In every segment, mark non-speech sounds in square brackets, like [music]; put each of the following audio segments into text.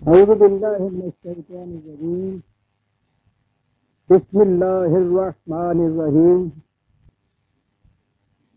बसमीम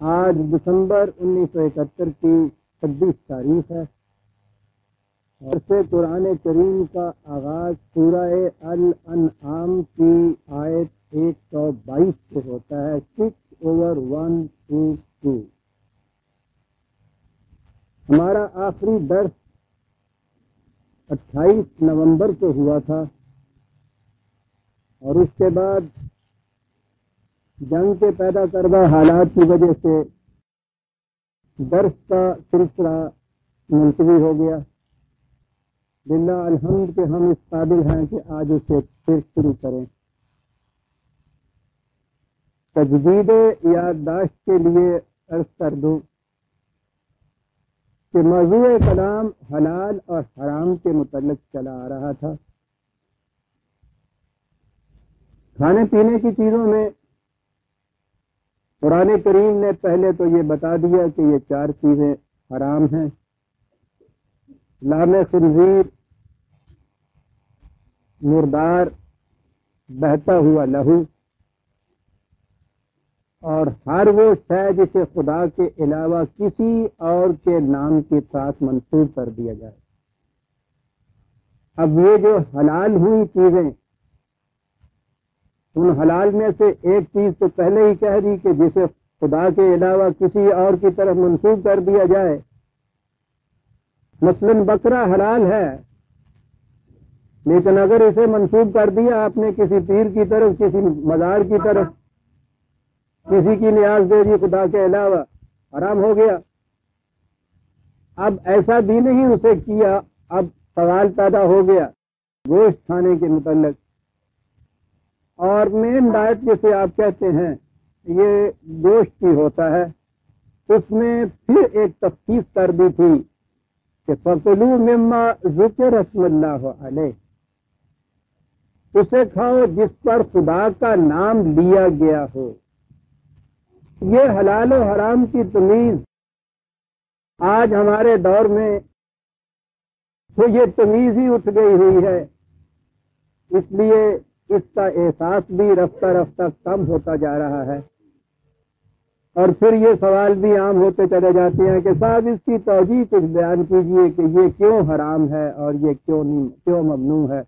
आज दिसंबर 1971 की 26 तारीख है। और से कुरान करीम का आगाज़ सूरह अल अनआम की आयत 122 से होता है। Six over one two two हमारा आखिरी दर्श 28 नवंबर को हुआ था और उसके बाद जंग के पैदा करदा हालात की वजह से दर्श का सिलसिला मुलतवी हो गया। बिल्ला अलहमद के हम इस काबिल हैं कि आज उसे फिर शुरू करें। तजदीद याददाश्त के लिए अर्ज़ कर दूँ। कि मौजू कलाम हलाल और हराम के मुतलक चला आ रहा था। खाने पीने की चीज़ों में कुरान करीम ने पहले तो ये बता दिया कि ये चार चीज़ें हराम हैं। लाम खनजीर मुर्दार, बहता हुआ लहू और हर वो शय जिसे खुदा के अलावा किसी और के नाम के साथ मंसूब कर दिया जाए। अब ये जो हलाल हुई चीज़ें, उन हलाल में से एक चीज़ तो पहले ही कह दी कि जिसे खुदा के अलावा किसी और की तरफ़ मंसूब कर दिया जाए। मसलन बकरा हलाल है, लेकिन अगर इसे मंसूब कर दिया आपने किसी पीर की तरफ़, किसी मजार की तरफ़ किसी की न्याज दे दी खुदा के अलावा। आराम हो गया। अब ऐसा भी नहीं उसे किया, अब सवाल पैदा हो गया गोश्त खाने के मुतलक और मेन डाइट जिसे आप कहते हैं, ये गोश्त की होता है। उसमें फिर एक तफ्तीश कर दी थी कि फकलू मिम्मा जुके रसमल्ला उसे खाओ जिस पर खुदा का नाम लिया गया हो। ये हलाल और हराम की तमीज आज हमारे दौर में तो ये तमीज ही उठ गई हुई है। इसलिए इसका एहसास भी रफ्ता रफ्ता कम होता जा रहा है। और फिर ये सवाल भी आम होते चले जाते हैं कि साहब इसकी तोजी कुछ बयान कीजिए कि ये क्यों हराम है और ये क्यों नहीं, क्यों ममनू है।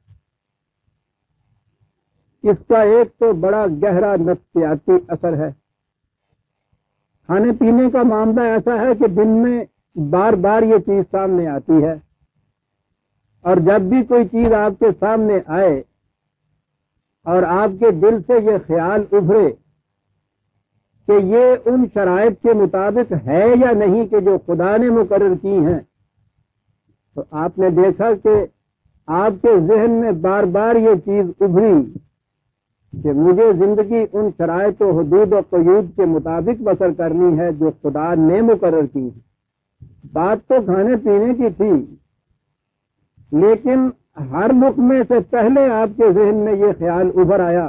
इसका एक तो बड़ा गहरा नफ्सियाती असर है। खाने पीने का मामला ऐसा है कि दिन में बार बार ये चीज़ सामने आती है। और जब भी कोई चीज़ आपके सामने आए और आपके दिल से ये ख्याल उभरे कि ये उन शराइ के मुताबिक है या नहीं कि जो खुदा ने मुकर की हैं तो आपने देखा कि आपके जहन में बार बार ये चीज़ उभरी। कि मुझे ज़िंदगी उन शराय तो हदूद और कयूद के मुताबिक बसर करनी है जो खुदा ने मुकर की बात तो खाने पीने की थी, लेकिन हर मुख में से पहले आपके जहन में ये ख्याल उभर आया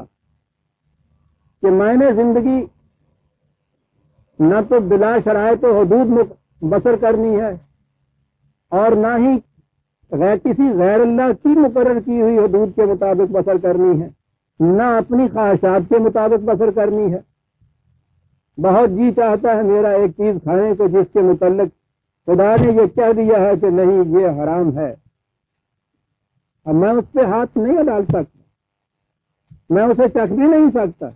कि मैंने ज़िंदगी न तो बिला शराय तो हदूद बसर करनी है और ना ही किसी गैर अल्लाह की मुकर की हुई हदूद के मुताबिक बसर करनी है। ना अपनी ख्वाहिशात के मुताबिक बसर करनी है। बहुत जी चाहता है मेरा एक चीज़ खाने को जिसके मुतलक खुदा ने यह कह दिया है कि नहीं, ये हराम है। अब मैं उस पर हाथ नहीं डाल सकता। मैं उसे चख भी नहीं सकता।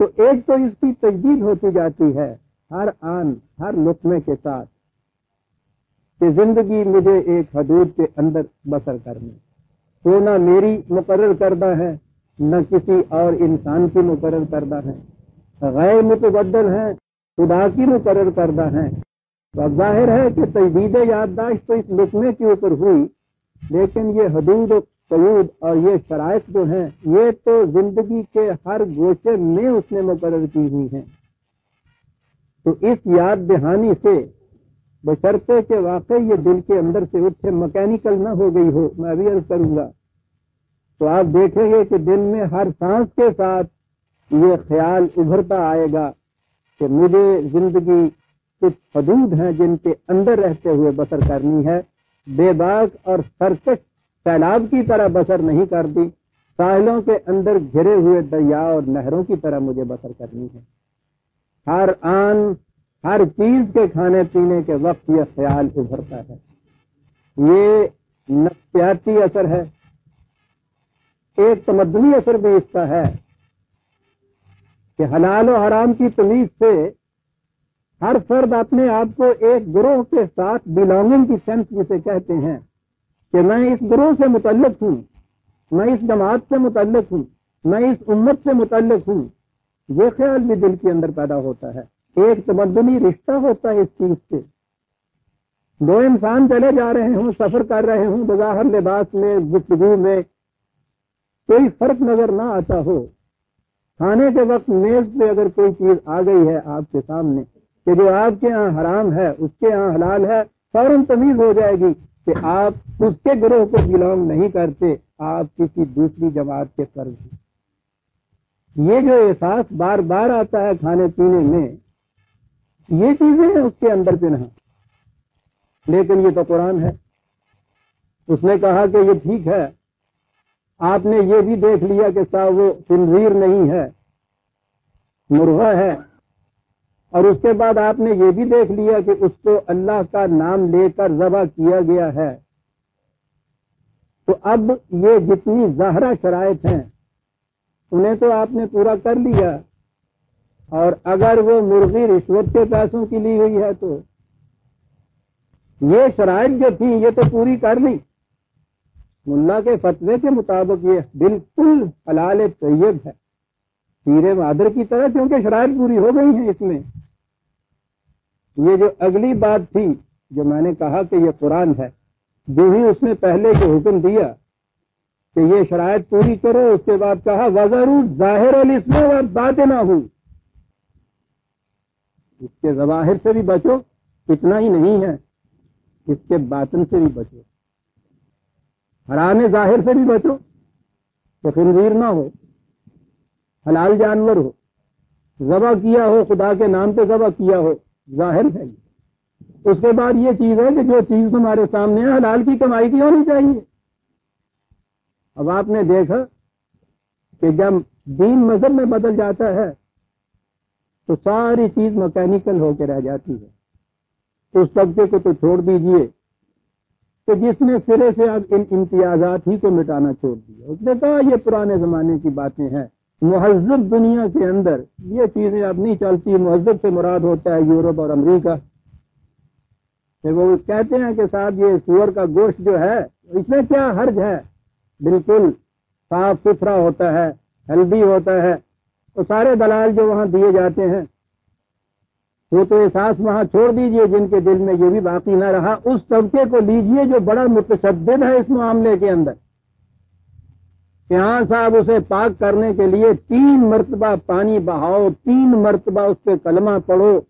तो एक तो इसकी तजदीद होती जाती है हर आन, हर लुकमे के साथ कि ज़िंदगी मुझे एक हदूद के अंदर बसर करनी वो ना मेरी मुकर करदा है, न किसी और इंसान की मुकर करदा है। गैर मुतबदल है, खुदा की मुकर करदा है। तो ज़ाहिर है कि तजदीद याददाश्त तो इस लुकमे के ऊपर हुई, लेकिन ये हदूद कयूद और ये शराइ जो हैं, ये तो ज़िंदगी के हर गोशे में उसने मुकर की हुई हैं। तो इस याद दहानी से बशर्ते के वाकई ये दिल के अंदर से उठे मैकेनिकल ना हो गई हो, मैं अभी अर्ज़ करूँगा। तो आप देखेंगे कि दिन में हर सांस के साथ ये ख्याल उभरता आएगा कि मुझे ज़िंदगी कुछ हदूद हैं जिनके अंदर रहते हुए बसर करनी है। बेबाक और सरकश सैलाब की तरह बसर नहीं कर दी साहिलों के अंदर घिरे हुए दरिया और नहरों की तरह मुझे बसर करनी है। हर आन हर चीज़ के खाने पीने के वक्त यह ख्याल उभरता है। ये नफ्सियाती असर है। एक तमदनी असर भी इसका है कि हलाल और हराम की तमीज से हर फर्द अपने आप को एक ग्रोह के साथ बिलोंगिंग की सेंस जिसे कहते हैं कि मैं इस ग्रोह से मुतलक हूँ, मैं इस जमात से मुतलक हूँ, मैं इस उम्मत से मुतलक हूँ। ये ख्याल भी दिल के अंदर पैदा होता है। एक तमदनी रिश्ता होता है इस चीज़ से। दो इंसान चले जा रहे हों, सफ़र कर रहे हों बजाहर लिबास में, गुफ्तगु में, कोई फ़र्क नज़र ना आता हो। खाने के वक्त मेज पे अगर कोई चीज़ आ गई है आपके सामने कि जो आपके यहाँ हराम है, उसके यहाँ हलाल है, फ़ौरन तमीज हो जाएगी कि आप उसके ग्रोह को बिलोंग नहीं करते, आप किसी दूसरी जमात के फ़र्ज़ ये जो एहसास बार बार आता है खाने पीने में ये चीज़ें हैं उसके अंदर पिन्हा लेकिन ये तो कुरान है। उसने कहा कि ये ठीक है। आपने ये भी देख लिया कि साहब वो तनवीर नहीं है, मुर्गा है। और उसके बाद आपने ये भी देख लिया कि उसको अल्लाह का नाम लेकर जबा किया गया है। तो अब ये जितनी जहरा शराय हैं, उन्हें तो आपने पूरा कर लिया। और अगर वो मुर्गी रिश्वत के पैसों की ली हुई है तो ये शराय जो थी, ये तो पूरी कर ली। मुल्ला के फतवे के मुताबिक ये बिल्कुल हलाल तैयब है। हीरे मादर की तरह, क्योंकि शराय पूरी हो गई है इसमें। ये जो अगली बात थी, जो मैंने कहा कि ये कुरान है, जो ही उसने पहले जो हुक्म दिया कि ये शराय पूरी करो, उसके बाद कहा वजरू ज़ाहिर इसमें बात ना हुई इसके जवाहिर से भी बचो, इतना ही नहीं है, इसके बातन से भी बचो। हराम ज़ाहिर से भी बचो तो खिंजीर ना हो, हलाल जानवर हो, जबा किया हो, खुदा के नाम पे जबा किया हो, ज़ाहिर है उसके बाद ये चीज़ है कि जो चीज़ तुम्हारे सामने है, हलाल की कमाई की होनी चाहिए। अब आपने देखा कि जब दीन मज़हब में बदल जाता है तो सारी चीज़ मैकेनिकल होकर रह जाती है। उस तबके को तो छोड़ दीजिए। तो जिसने सिरे से अब इन इम्तियाजात ही को मिटाना छोड़ दिया। उसने कहा, ये पुराने जमाने की बातें हैं। महजब दुनिया के अंदर ये चीज़ें अब नहीं चलती। महजब से मुराद होता है यूरोप और अमरीका। तो वो कहते हैं कि साहब, ये सुअर का गोश्त जो है, इसमें क्या हर्ज है? बिल्कुल साफ़ सुथरा होता है, हेल्दी होता है। तो सारे दलाल जो वहाँ दिए जाते हैं, वो तो एहसास वहाँ छोड़ दीजिए जिनके दिल में ये भी बाकी ना रहा। उस तबके को लीजिए जो बड़ा मुतशद है इस मामले के अंदर। कि हाँ साहब उसे पाक करने के लिए तीन मरतबा पानी बहाओ, तीन मरतबा उस पर कलमा पढ़ो।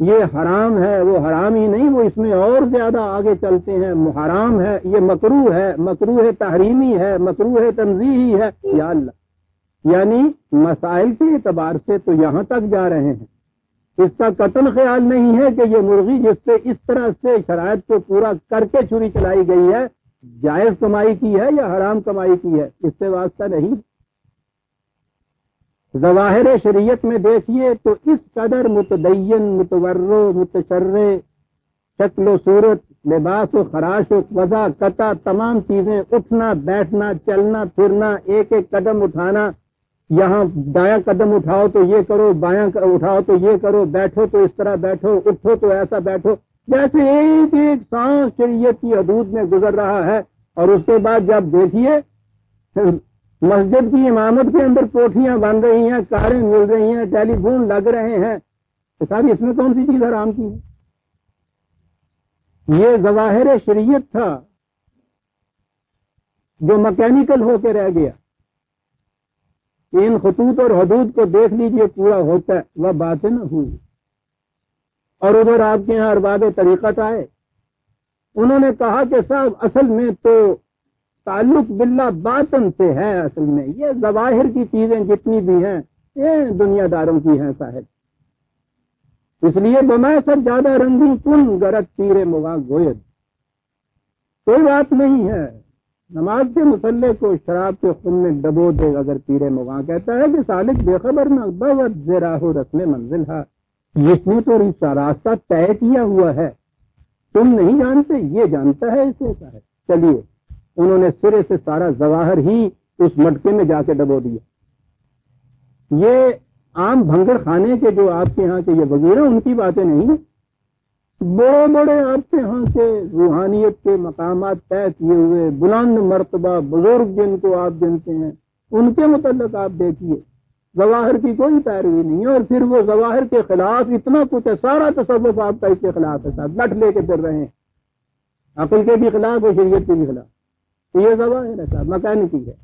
ये हराम है, वो हराम ही नहीं, वो इसमें और ज़्यादा आगे चलते हैं। हराम है, ये मकरू है मकरू है तहरीमी है मकरू है तंजीही है, या अल्लाह। यानी मसाइल के एतबार से तो यहाँ तक जा रहे हैं। इसका कतन ख्याल नहीं है कि ये मुर्गी जिससे इस तरह से शराय को पूरा करके छुरी चलाई गई है, जायज़ कमाई की है या हराम कमाई की है, इससे वास्ता नहीं। जवाहिर शरीयत में देखिए तो इस कदर मुतदयन, मुतवर्रो, मुतशर्रे, शक्ल सूरत, लिबास खराश वजा, कता, तमाम चीज़ें उठना, बैठना, चलना, फिरना एक एक कदम उठाना यहाँ दाया कदम उठाओ तो ये करो, बाया उठाओ तो ये करो, बैठो तो इस तरह बैठो, उठो तो ऐसा बैठो। जैसे एक एक सांस शरीयत की हदूद में गुजर रहा है और उसके बाद जब देखिए, मस्जिद की इमामत के अंदर कोठियाँ बन रही हैं, कारें मिल रही हैं, टेलीफोन लग रहे हैं। तो साहब, इसमें कौन सी चीज़ आराम की है? ये जवाहिर शरीयत था जो मैकेनिकल होकर रह गया। इन खतूत और हदूद को देख लीजिए, पूरा होता है, वह बातें न हुई। और उधर आपके यहाँ अरबाब तरीकत आए। उन्होंने कहा कि साहब, असल में तो ताल्लुक बिल्ला बातन से है असल में। ये जवाहिर की चीज़ें जितनी भी हैं, ये दुनियादारों की हैं साहब। इसलिए बमाय सब ज़्यादा रंगी कुन गरत पीरे मुगा गोयद कोई बात नहीं है। नमाज़ के मुसल्ले को शराब के खून में डबो दे अगर पीरे मुगा कहता है कि सालिक, बेखबर न जराहो रस्म मंजिल है। जिसने तो रास्ता तय किया हुआ है। तुम नहीं जानते, ये जानता है, इसे का है। चलिए, उन्होंने सिरे से सारा जवाहर ही उस मटके में जाके डबो दिया। ये आम भंगर खाने के जो आपके यहाँ के ये वज़ीर उनकी बातें नहीं बड़े बड़े आपके यहाँ के रूहानियत के मकाम तय किए हुए बुलंद मरतबा बुज़ुर्ग जिनको आप जानते हैं, उनके मतलब आप देखिए, जवाहर की कोई पैरवी नहीं है और फिर वो जवाहर के खिलाफ इतना कुछ है, सारा तसवुफ आपका इसके खिलाफ है, साहब। लठ लेके फिर रहे हैं। अकल के भी खिलाफ और शरीयत के भी खिलाफ। तो ये जवाहर है, साहब, मकैनिकी है।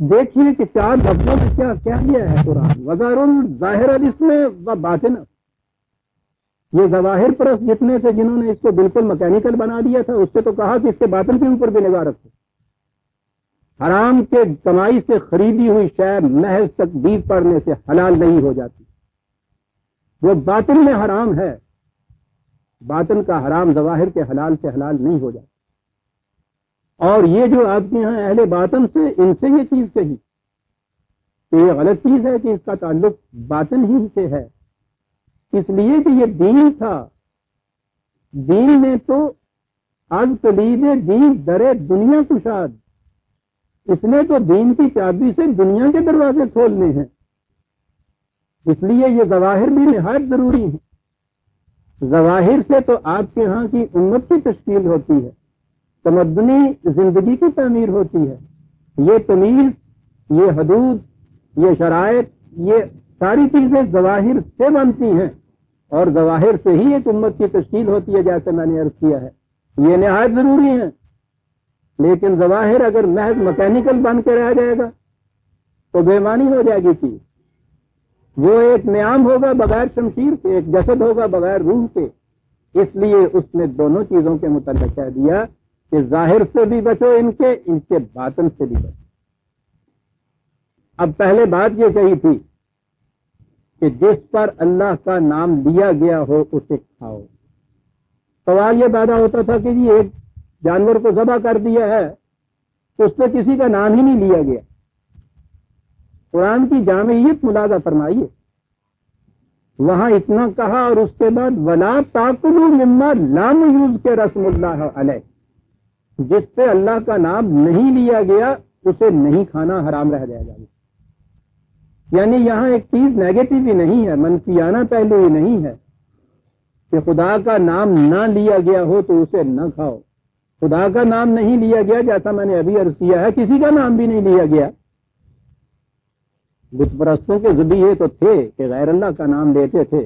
देखिए कि चार लफ्जों में क्या क्या किया है कुरान। वजारुल ज़ाहिर इसमें व बातिन ये जवाहिर परस जितने थे जिन्होंने इसको बिल्कुल मैकेनिकल बना दिया था, उससे तो कहा कि इसके बातन के ऊपर भी निगाह रखो। हराम के कमाई से खरीदी हुई शय महज तकदीर पड़ने से हलाल नहीं हो जाती। वो बातिन में हराम है। बातन का हराम जवाहिर के हलाल से हलाल नहीं हो जाता। और ये जो आपके यहाँ अहले बातन से, इनसे ये चीज़ कही तो ये गलत चीज़ है कि इसका ताल्लुक बातन ही से है। इसलिए कि ये दीन था। दीन ने तो आज कलीद दीन दरे दुनिया कुशाद इसने तो दीन की चाबी से दुनिया के दरवाजे खोलने हैं। इसलिए ये जवाहिर भी नहायत ज़रूरी है। जवाहिर से तो आपके यहाँ की उम्मत की तश्कील होती है। तमदनी ज़िंदगी की तमीर होती है। ये तमीज, ये हदूद, ये शराय ये सारी चीज़ें जवाहिर से बनती हैं, और जवाहिर से ही एक उम्मत की तश्कील होती है जैसे मैंने अर्ज़ किया है। ये नहायत ज़रूरी है, लेकिन जवाहिर अगर महज मैकेनिकल बन के रह जाएगा तो बेमानी हो जाएगी चीज़। वो एक न्याम होगा बगैर शमशीर के, एक जसद होगा बगैर रूह के। इसलिए उसने दोनों चीज़ों के मुतल कह दिया कि ज़ाहिर से भी बचो इनके इनके बातन से भी बचो। अब पहले बात ये कही थी कि जिस पर अल्लाह का नाम लिया गया हो, उसे खाओ। सवाल ये पैदा होता था कि जी, एक जानवर को जबा कर दिया है तो उस पर किसी का नाम ही नहीं लिया गया। कुरान की जामियत मुलाजा फरमाइए। वहाँ इतना कहा और उसके बाद, वला ताकुलू मिम्मा लाम यूज़ के रसमुल्ला जिस पे अल्लाह का नाम नहीं लिया गया, उसे नहीं खाना हराम रह जाएगा। यानी यहाँ एक चीज़ नेगेटिव ही नहीं है, मनफियाना पहलू ही नहीं है कि खुदा का नाम ना लिया गया हो तो उसे न खाओ। खुदा का नाम नहीं लिया गया जैसा मैंने अभी अर्ज़ किया है, किसी का नाम भी नहीं लिया गया। बुतप्रस्तों के जबीहे तो थे कि गैर अल्लाह का नाम लेते थे।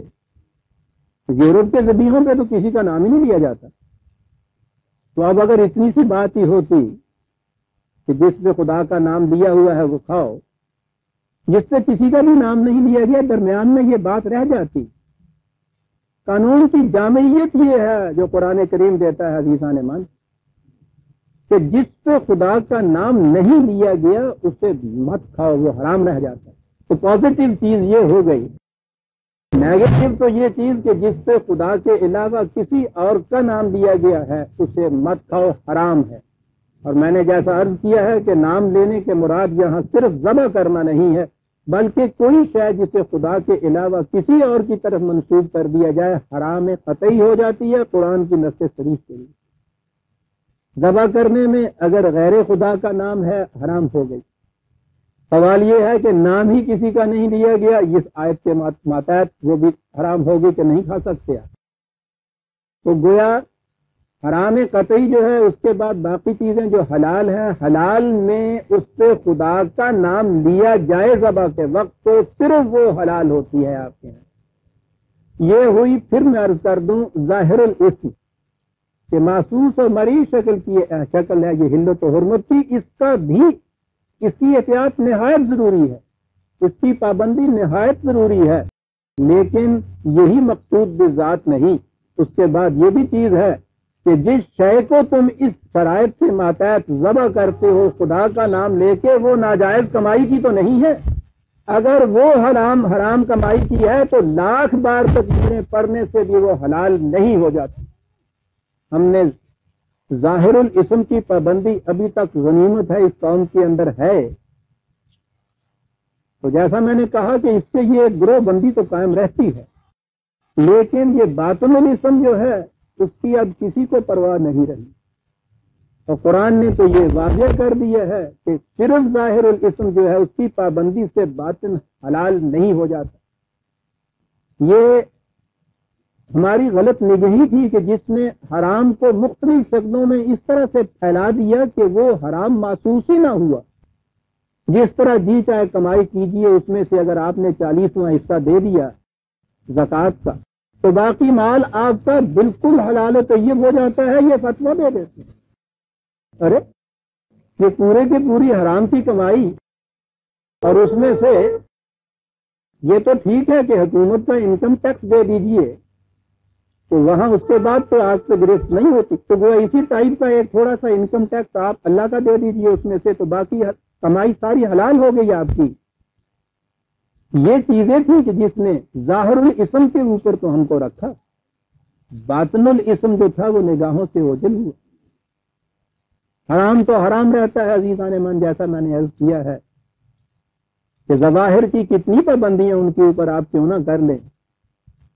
यूरोप के जबीहों पे तो किसी का नाम ही नहीं लिया जाता। तो अब अगर इतनी सी बात ही होती कि जिस पे खुदा का नाम लिया हुआ है वो खाओ जिस पे किसी का भी नाम नहीं लिया गया, दरमियान में ये बात रह जाती। कानून की जामियत ये है, जो कुरान करीम देता है हदीसा मन। कि जिस पे खुदा का नाम नहीं लिया गया, उसे मत खाओ, वो हराम रह जाता है। तो पॉजिटिव चीज़ ये हो गई। नेगेटिव तो ये चीज़ कि जिस पे खुदा के अलावा किसी और का नाम लिया गया है, उसे मत खाओ, हराम है। और मैंने जैसा अर्ज़ किया है कि नाम लेने के मुराद यहाँ सिर्फ़ जमा करना नहीं है, बल्कि कोई शय जिसे खुदा के अलावा किसी और की तरफ़ मंसूब कर दिया जाए, हराम कतई हो जाती है कुरान की नस्ल शरीफ के लिए। दबा करने में अगर गैर खुदा का नाम है, हराम हो गई। सवाल यह है कि नाम ही किसी का नहीं लिया गया, इस आयत के मातहत वो भी हराम होगी कि नहीं खा सकते तो गोया हराम कतई जो है, उसके बाद बाकी चीज़ें जो हलाल हैं, हलाल में उस पर खुदा का नाम लिया जाए जबा के वक्त तो सिर्फ़ वो हलाल होती है आपके यहाँ। ये हुई, फिर मैं अर्ज़ कर दूँ ज़ाहिर कि मासूस और मरी शक्ल की शक्ल है, ये हिल्लत हरमत की, इसका भी, इसकी एहतियात नहायत ज़रूरी है। इसकी पाबंदी नहायत ज़रूरी है। लेकिन यही मकसूद भी ज़ात नहीं। उसके बाद ये भी चीज़ है कि जिस शय को तुम इस शरायत से मातहत जबा करते हो, खुदा का नाम लेके वो नाजायज कमाई की तो नहीं है? अगर वो हराम हराम कमाई की है तो लाख बार तकबीरें पढ़ने से भी वो हलाल नहीं हो जाती। हमने जाहिरुल इसम की पाबंदी अभी तक गनीमत है, इस कौम के अंदर है। तो जैसा मैंने कहा कि इससे ये ग्रोह बंदी तो कायम रहती है। लेकिन ये बातुल इसम जो है उसकी अब किसी को परवाह नहीं रही। और कुरान ने तो ये वाजह कर दिया है कि सिर्फ़ ज़ाहिर इसम जो है, उसकी पाबंदी से बातिन हलाल नहीं हो जाता। ये हमारी गलत निगही थी कि जिसने हराम को मुख्तलिफ़ शब्दों में इस तरह से फैला दिया कि वो हराम महसूस ही ना हुआ। जिस तरह जी चाहे कमाई कीजिए, उसमें से अगर आपने चालीसवा हिस्सा दे दिया, जक़ात का। तो बाकी माल आपका बिल्कुल हलाल तो ये हो जाता है, ये फतवा दे देते हैं। अरे, ये पूरे की पूरी हराम की कमाई और उसमें से ये तो ठीक है कि हुकूमत का इनकम टैक्स दे दीजिए तो वहाँ उसके बाद तो आज तो गिरफ्त नहीं होती। तो वो इसी टाइप का एक थोड़ा सा इनकम टैक्स आप अल्लाह का दे दीजिए उसमें से तो बाकी कमाई सारी हलाल हो गई आपकी। ये चीज़ें थी कि जिसने जाहरुल इसम के ऊपर तो हमको रखा। बातनुल इसम जो था वो निगाहों से ओझल हुआ। हराम तो हराम रहता है अजीजा ने मन जैसा मैंने अर्ज़ किया है कि जवाहिर की कितनी पाबंदियाँ उनके ऊपर आप क्यों ना कर लें।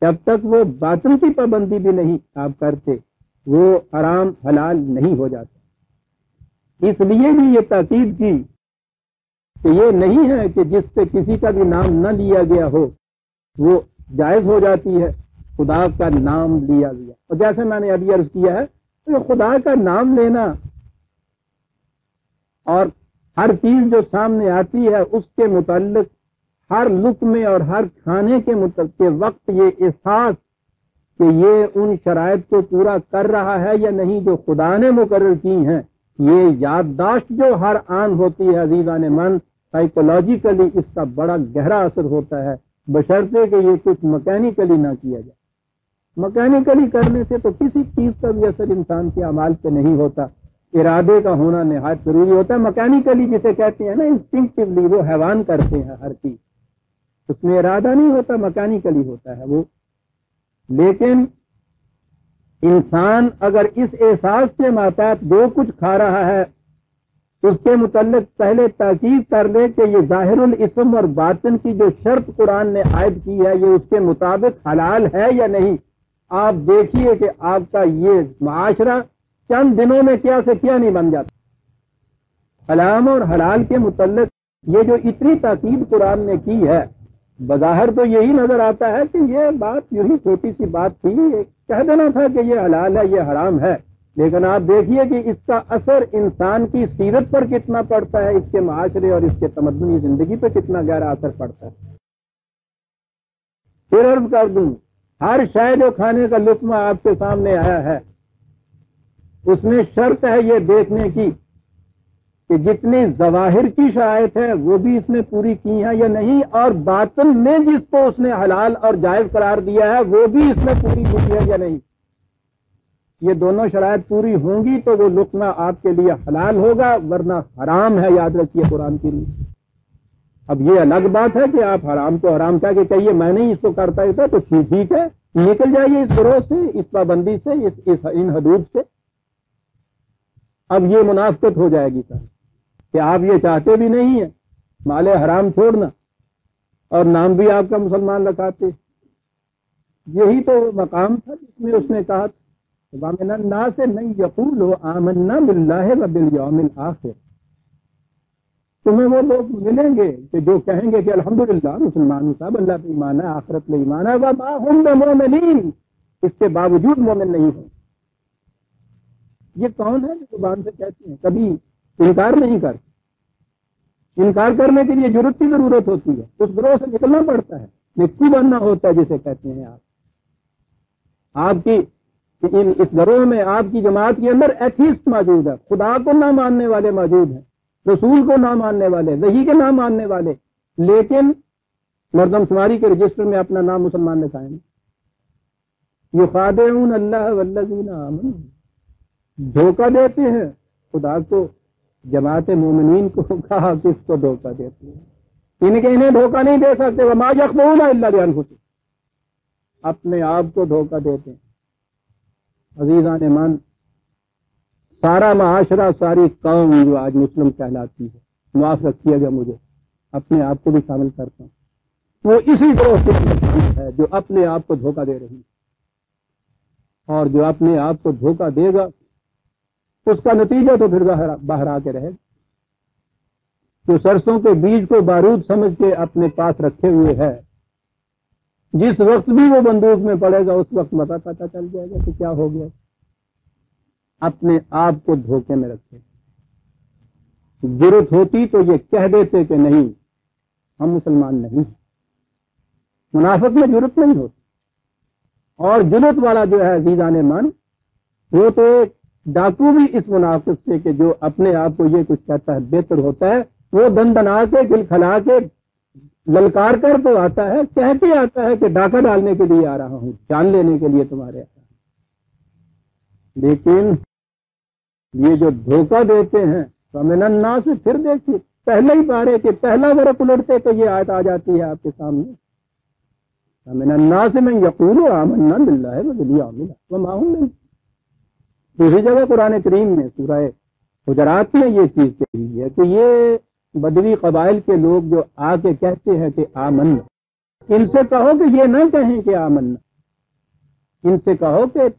जब तक वो बातन की पाबंदी भी नहीं आप करते, वो हराम, हलाल नहीं हो जाता। इसलिए भी ये ताकीद की कि ये नहीं है कि जिस पे किसी का भी नाम न लिया गया हो, वो जायज़ हो जाती है, खुदा का नाम लिया गया। और जैसे मैंने अभी अर्ज़ किया है तो खुदा का नाम लेना और हर चीज़ जो सामने आती है, उसके मुतलक हर लुक में और हर खाने के के वक्त ये एहसास कि ये उन शराय को पूरा कर रहा है या नहीं, जो खुदा ने मुकर की हैं। ये याददाश्त जो हर आन होती है अजीजा ने मन साइकोलॉजिकली इसका बड़ा गहरा असर होता है। बशर्ते कि ये कुछ मकैनिकली ना किया जाए। मकैनिकली करने से तो किसी चीज़ का भी असर इंसान के अमाल पे नहीं होता। इरादे का होना नहायत ज़रूरी होता है। मकैनिकली जिसे कहते हैं ना इंस्टिंक्टिवली वो हैवान करते हैं हर चीज़। उसमें इरादा नहीं होता मकैनिकली होता है वो। लेकिन इंसान अगर इस एहसास के मातात जो कुछ खा रहा है, उसके मुतलक पहले ताकीद कर ले कि ये जाहिरुल इसम और बातन की जो शर्त कुरान ने आयद की है, ये उसके मुताबिक हलाल है या नहीं? आप देखिए कि आपका ये माशरा चंद दिनों में क्या से क्या नहीं बन जाता। हलाम और हलाल के मुतलक ये जो इतनी ताकीद कुरान ने की है, बज़ाहिर तो यही नज़र आता है कि ये बात यही छोटी सी बात थी कह देना था कि ये हलाल है, ये हराम है। लेकिन आप देखिए कि इसका असर इंसान की सीरत पर कितना पड़ता है, इसके माशरे और इसके तमदनी ज़िंदगी पर कितना गहरा असर पड़ता है। फिर अर्ज़ कर दूँ, हर शायद जो खाने का लुत्मा आपके सामने आया है, उसमें शर्त है ये देखने की कि जितनी जवाहिर की शायत है वो भी इसने पूरी की है या नहीं और बातन में जिसको उसने हलाल और जायज़ करार दिया है वो भी इसने पूरी की है या नहीं? ये दोनों शराय पूरी होंगी तो वो लुकना आपके लिए हलाल होगा वरना हराम है याद रखिए कुरान के लिए अब ये अलग बात है कि आप हराम को हराम कह के कहिए मैं नहीं इसको करता था तो ठीक ठीक है निकल जाइए इस ग्रोह से इस पाबंदी से इस, इस इन हदूद से। अब ये मुनाफ्त हो जाएगी सर। कि आप ये चाहते भी नहीं है, माले हराम छोड़ना, और नाम भी आपका मुसलमान रखाते। यही तो मकाम था जिसमें उसने कहा ना से नहीं यकूल हो आमन्ना बिल्ला व बिल आखिर। तुम्हें वो लोग मिलेंगे कि जो कहेंगे कि अल्हम्दुलिल्लाह मुसलमान साहब, अल्लाह पे ईमान है, आखरत में ईमान है। वह हम मोमिन इसके बावजूद मोमिन नहीं हो ये कौन है जो ज़ुबान से कहते हैं? कभी इनकार नहीं कर इनकार करने के लिए ज़रूरत की ज़रूरत होती है। उस ग्रोह से निकलना पड़ता है। निक्की बनना होता है, जिसे कहते हैं आप। आपकी, इन, इस ग्रोह में आपकी जमात के अंदर एथिस्ट मौजूद है। खुदा को ना मानने वाले मौजूद हैं। रसूल को ना मानने वाले, वही के ना मानने वाले। लेकिन मरदमशुमारी के रजिस्टर में अपना नाम मुसलमान लिखाए ये फादे अल्लाह वल्लजीन आमन। धोखा देते हैं खुदा को। जमात मोमिन को [laughs] कहा, किसको धोखा देते हैं? इनके इन्हें धोखा नहीं दे सकते। वह अपने आप को धोखा देते हैं। अजीजा ने मन, सारा माशरा, सारी कौम जो आज मुस्लिम कहलाती है माफ़ रखिएगा मुझे। अपने आप को भी शामिल करता हूँ। वो इसी तरह से है जो अपने आप को धोखा दे रही है। और जो अपने आप को धोखा देगा उसका नतीजा तो फिर बाहर आके रहेगा जो सरसों के बीज को बारूद समझ के अपने पास रखे हुए है, जिस वक्त भी वो बंदूक में पड़ेगा, उस वक्त मता पता चल जाएगा कि क्या हो गया। अपने आप को धोखे में रखे। ज़रूरत होती तो ये कह देते कि नहीं, हम मुसलमान नहीं मुनाफत में ज़रूरत नहीं होती। और ज़रूरत वाला जो है अजीजा ने मन वो तो एक डाकू भी इस मुनाफत से कि जो अपने आप को ये कुछ कहता है बेहतर होता है, वो दन दना के दिल खला के, ललकार कर तो आता है, कह के आता है कि डाका डालने के लिए आ रहा हूँ, जान लेने के लिए तुम्हारे लेकिन ये जो धोखा देते हैं तो ना से फिर देखिए। पहले ही पारे के पहला वर्क उलटते तो ये आयत आ जाती है आपके सामने। ना से मैं यकूल आमन्ना मिल रहा है वो माहूम नहीं। दूसरी जगह कुरान करीम में, सूरह गुजरात में ये चीज़ कही है कि ये बदवी कबाइल के लोग जो आके कहते हैं कि आमन इनसे कहो कि ये ना कहें कि आमन इनसे कहो कि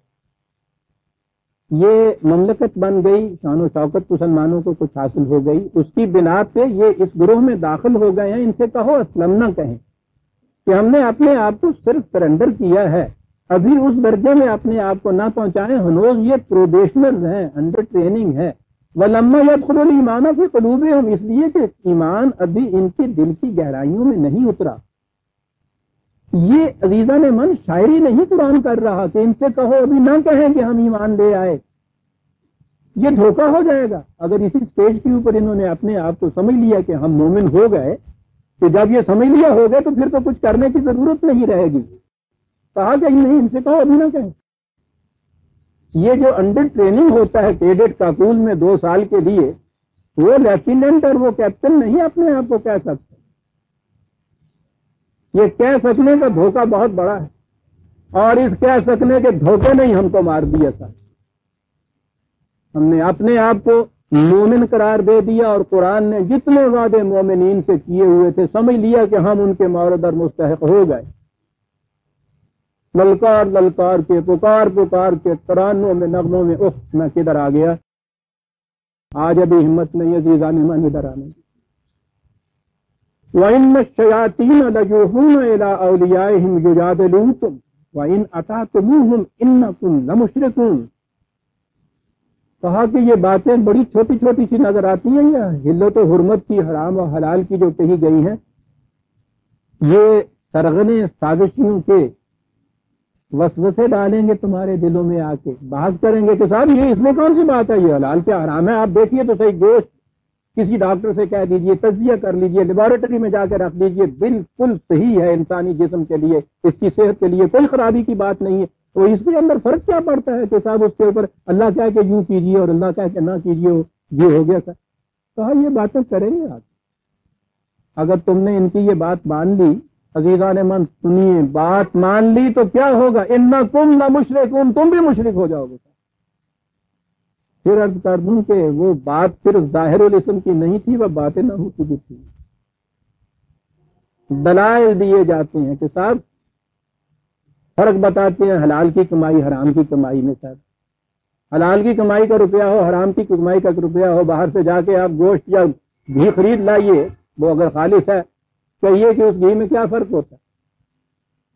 ये ममलकत बन गई, शान शौकत मुसलमानों को कुछ हासिल हो गई, उसकी बिना पे ये इस ग्रोह में दाखिल हो गए हैं। इनसे कहो, असलम ना कहें कि हमने अपने आप को सिर्फ़ सरेंडर किया है। अभी उस दर्जे में अपने आप को ना पहुँचाए। हनोज, ये प्रोबेशनल हैं अंडर ट्रेनिंग है। वलम्मा या खुद ईमाना के कलूबे हम इसलिए कि ईमान अभी इनके दिल की गहराइयों में नहीं उतरा। ये अजीजा ने मन शायरी नहीं कुरान कर रहा कि इनसे कहो, अभी ना कहें कि हम ईमान ले आए। ये धोखा हो जाएगा। अगर इसी स्टेज के ऊपर इन्होंने अपने आप को समझ लिया कि हम मोमिन हो गए तो जब ये समझ लिया हो गए तो फिर तो कुछ करने की ज़रूरत नहीं रहेगी। कहा कि नहीं, इनसे कहो अभी ना कहें। ये जो अंडर ट्रेनिंग होता है कैडेट काकूल में दो साल के लिए, वो लेफ्टिनेंट और वो कैप्टन नहीं अपने आप को कह सकते। ये कह सकने का धोखा बहुत बड़ा है। और इस कह सकने के धोखे ने ही हमको मार दिया था। हमने अपने आप को मोमिन करार दे दिया और कुरान ने जितने वादे मोमिन से किए हुए थे, समझ लिया कि हम उनके मौरदर मुस्तक हो गए। ललकार ललकार के पुकार पुकार के तरानों में नगमों में, उफ, मैं किधर आ गया? आज अभी हिम्मत नहीं है जीजा मेहमान इधर आने इन शयातीन लजूहून इला औलियाहिम युजादिलूकुम व इन अतातुमूहुम इन्नकुम लमुशरिकून। कहा कि ये बातें बड़ी छोटी छोटी सी नज़र आती हैं, या हिल्लत हुरमत की, हराम और हलाल की जो कही गई हैं, ये सरगने साजिशियों के वसवसे डालेंगे तुम्हारे दिलों में आके। बहस करेंगे कि साहब, ये इसमें कौन सी बात है? ये हलाल क्या हराम है? आप देखिए तो सही, गोश्त किसी डॉक्टर से कह दीजिए, तजिया कर लीजिए लेबोरेटरी में जाकर रख लीजिए बिल्कुल सही है इंसानी जिसम के लिए, इसकी सेहत के लिए कोई खराबी की बात नहीं है। तो इसके अंदर फ़र्क क्या पड़ता है? कि साहब, उसके ऊपर अल्लाह कह के यूँ कीजिए और अल्लाह कह के ना कीजिए ये हो गया सर कहा ये बातें करेंगे आप। अगर तुमने इनकी ये बात मान ली अजीजा ने मन सुनिए, बात मान ली तो क्या होगा? इन्ना कुम ना मुशरक तुम भी मुशरक हो जाओगे। फिर अर्ज़ कर दूँ कि वो बात फिर ज़ाहिर इसम की नहीं थी, वह बातें ना होती भी थी। दलाल दिए जाते हैं कि साहब, फ़र्क बताते हैं हलाल की कमाई, हराम की कमाई में सर हलाल की कमाई का रुपया हो, हराम की कमाई का रुपया हो, बाहर से जाके आप गोश्त या घी खरीद लाइए, वो अगर खालिश है कहिए कि उस घी में क्या फ़र्क होता है?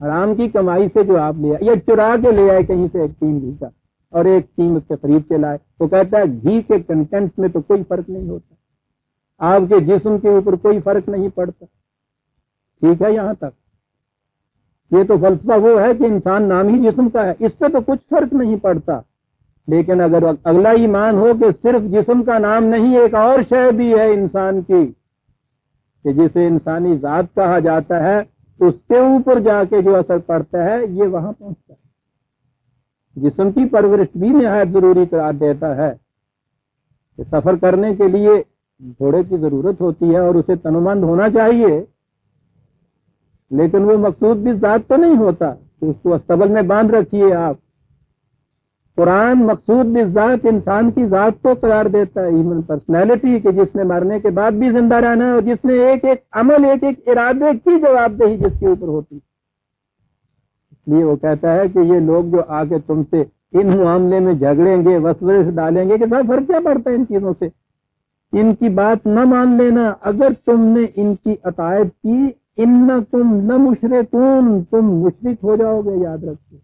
हराम की कमाई से जो आप ले आए, या चुरा के ले आए कहीं से एक टीम घी का और एक टीम उससे खरीद के लाए, वो कहता है, घी के कंटेंट्स में तो कोई फ़र्क नहीं होता। आपके जिस्म के ऊपर कोई फ़र्क नहीं पड़ता। ठीक है, यहाँ तक। ये तो फलसफा वो है कि इंसान नाम ही जिस्म का है, इस पर तो कुछ फ़र्क नहीं पड़ता। लेकिन अगर अगला ईमान हो कि सिर्फ़ जिस्म का नाम नहीं, एक और शय भी है इंसान की। कि जिसे इंसानी जात कहा जाता है, उसके ऊपर जाके जो असर पड़ता है, ये वहाँ पहुँचता है। जिसम की परवरिश भी नहायत ज़रूरी करार देता है। कि सफ़र करने के लिए घोड़े की ज़रूरत होती है और उसे तनुमंद होना चाहिए, लेकिन वो मकसूद भी जात तो नहीं होता कि उसको अस्तबल में बाँध रखिए आप। कुरान मकसूद भी जात, इंसान की जात को करार देता है ह्यूमन पर्सनैलिटी कि जिसने मरने के बाद भी ज़िंदा रहना है और जिसने एक एक अमल, एक एक इरादे की जवाबदेही जिसके ऊपर होती इसलिए वो कहता है कि ये लोग जो आके तुमसे इन मामले में झगड़ेंगे वसवरे से डालेंगे कि साहब फ़र्क क्या पड़ता है इन चीज़ों से? इनकी बात न मान लेना, अगर तुमने इनकी अतायत की इन न तुम न मुशरकून तुम मुशरक हो जाओगे, याद रखो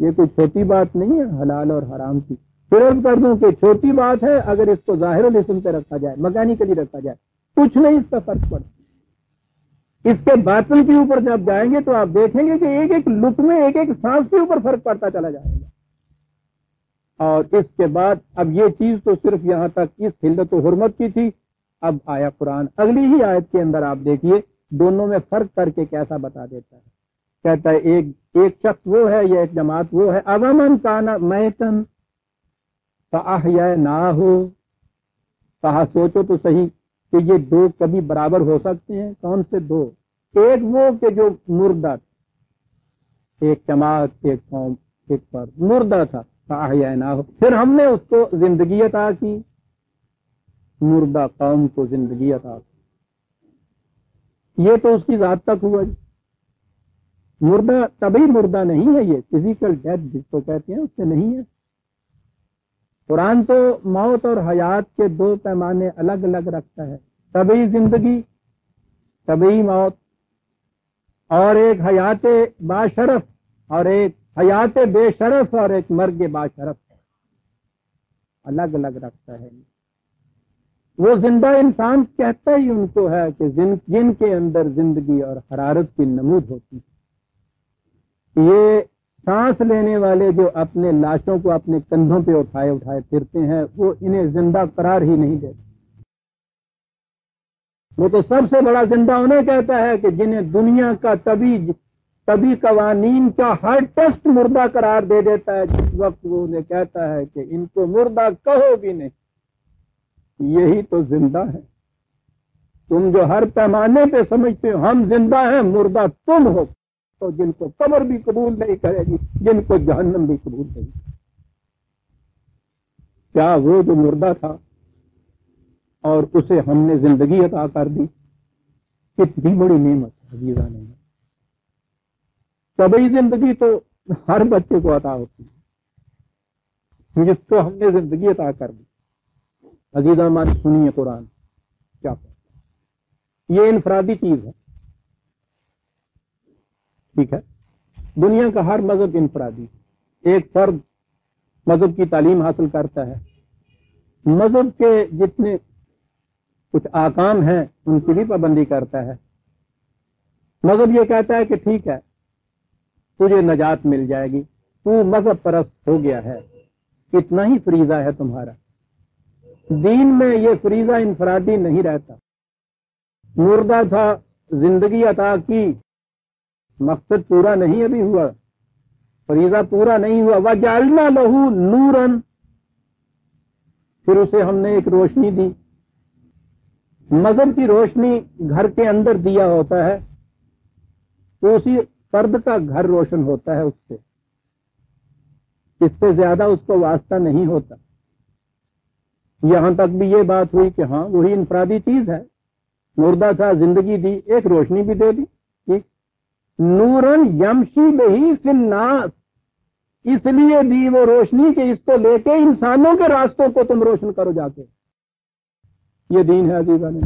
ये कोई छोटी बात नहीं है, हलाल और हराम की। फिर कर दूँ कि छोटी बात है, अगर इसको ज़ाहिर लिस्म पे रखा जाए मैकेनिकली रखा जाए, कुछ नहीं, इसका फ़र्क पड़ता इसके बातन के ऊपर जब जाएँगे तो आप देखेंगे कि एक एक लुक में एक एक सांस के ऊपर फ़र्क पड़ता चला जाएगा। और इसके बाद, अब ये चीज़ तो सिर्फ़ यहाँ तक इस हिल्लत हरमत की थी। अब आया कुरान। अगली ही आयत के अंदर आप देखिए, दोनों में फ़र्क करके कैसा बता देता है। कहता है, एक एक शख्स वो है, या एक जमात वो है। अवमन काना मैतन या ना हो। कहा, सोचो तो सही कि ये दो कभी बराबर हो सकते हैं। कौन से दो? एक वो के जो मुर्दा एक जमात, एक कौम, एक पर मुर्दा था ना हो। फिर हमने उसको ज़िंदगी अता की। मुर्दा कौम को ज़िंदगी अता की। ये तो उसकी जात तक हुआ जी। मुर्दा तभी मुर्दा नहीं है ये फ़िज़िकल डेथ जिसको कहते हैं, उससे नहीं है। कुरान तो मौत और हयात के दो पैमाने अलग अलग रखता है। तभी ज़िंदगी, तभी मौत। और एक हयात बाशरफ, और एक हयात बेशरफ, और एक मर्ग बाशरफ अलग अलग रखता है वो ज़िंदा इंसान कहता ही उनको है कि जिन, जिनके अंदर ज़िंदगी और हरारत की नमूद होती है। ये सांस लेने वाले जो अपने लाशों को अपने कंधों पे उठाए उठाए फिरते हैं, वो इन्हें ज़िंदा करार ही नहीं देते। वो तो सबसे बड़ा ज़िंदा उन्हें कहता है कि जिन्हें दुनिया का तभी तभी कवानीन का हर टेस्ट मुर्दा करार दे देता है, जिस वक्त वो उन्हें कहता है कि इनको मुर्दा कहो भी नहीं। यही तो ज़िंदा है। तुम जो हर पैमाने पे समझते हो, हम ज़िंदा हैं, मुर्दा तुम हो। तो जिनको कब्र भी कबूल नहीं करेगी, जिनको जहन्नम भी कबूल नहीं। क्या वो जो मुर्दा था और उसे हमने ज़िंदगी अदा कर दी, कितनी बड़ी नेमत हजीजा ने। तभी ज़िंदगी तो हर बच्चे को अता होती है। जिसको हमने ज़िंदगी अता कर दी। अजीजा मान सुनिए कुरान, क्या ये इनफरादी चीज़ है। ठीक है? दुनिया का हर मज़हब इनफरादी, एक फर्द मज़हब की तालीम हासिल करता है। मज़हब के जितने कुछ आकाम हैं, उनकी भी पाबंदी करता है। मज़हब ये कहता है कि ठीक है, तुझे नजात मिल जाएगी, तू मज़हब परस्त हो गया है, इतना ही फरीजा है तुम्हारा। दीन में ये फरीजा इंफरादी नहीं रहता। मुर्दा था, ज़िंदगी अता की मकसद पूरा नहीं अभी हुआ। फरीजा पूरा नहीं हुआ। वह जालना लहू नूरन। फिर उसे हमने एक रोशनी दी। मज़हब की रोशनी घर के अंदर दिया होता है तो उसी फर्द का घर रोशन होता है उससे। इससे ज़्यादा उसको वास्ता नहीं होता। यहाँ तक भी ये बात हुई कि हाँ वही इंफरादी चीज़ है। मुर्दा था ज़िंदगी दी, एक रोशनी भी दे दी। नूरन यमशी बही फिन्नास। इसलिए दी वो रोशनी के इसको लेके इंसानों के रास्तों को तुम रोशन करो जाके। ये दीन है अजीजा ने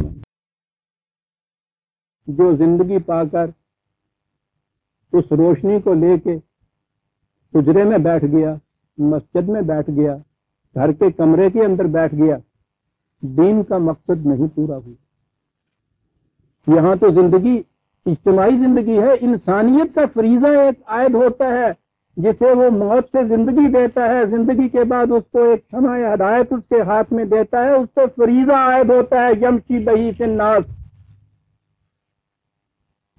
जो ज़िंदगी पाकर उस रोशनी को लेके उजरे में बैठ गया, मस्जिद में बैठ गया, घर के कमरे के अंदर बैठ गया, दीन का मकसद नहीं पूरा हुआ। यहाँ तो ज़िंदगी इज्तमाही ज़िंदगी है, इंसानियत का फरीजा एक आयद होता है, जिसे वो मौत से ज़िंदगी देता है। ज़िंदगी के बाद उसको एक क्षमा हदायत उसके हाथ में देता है, उसको फरीजा आयद होता है यम की बही से नाश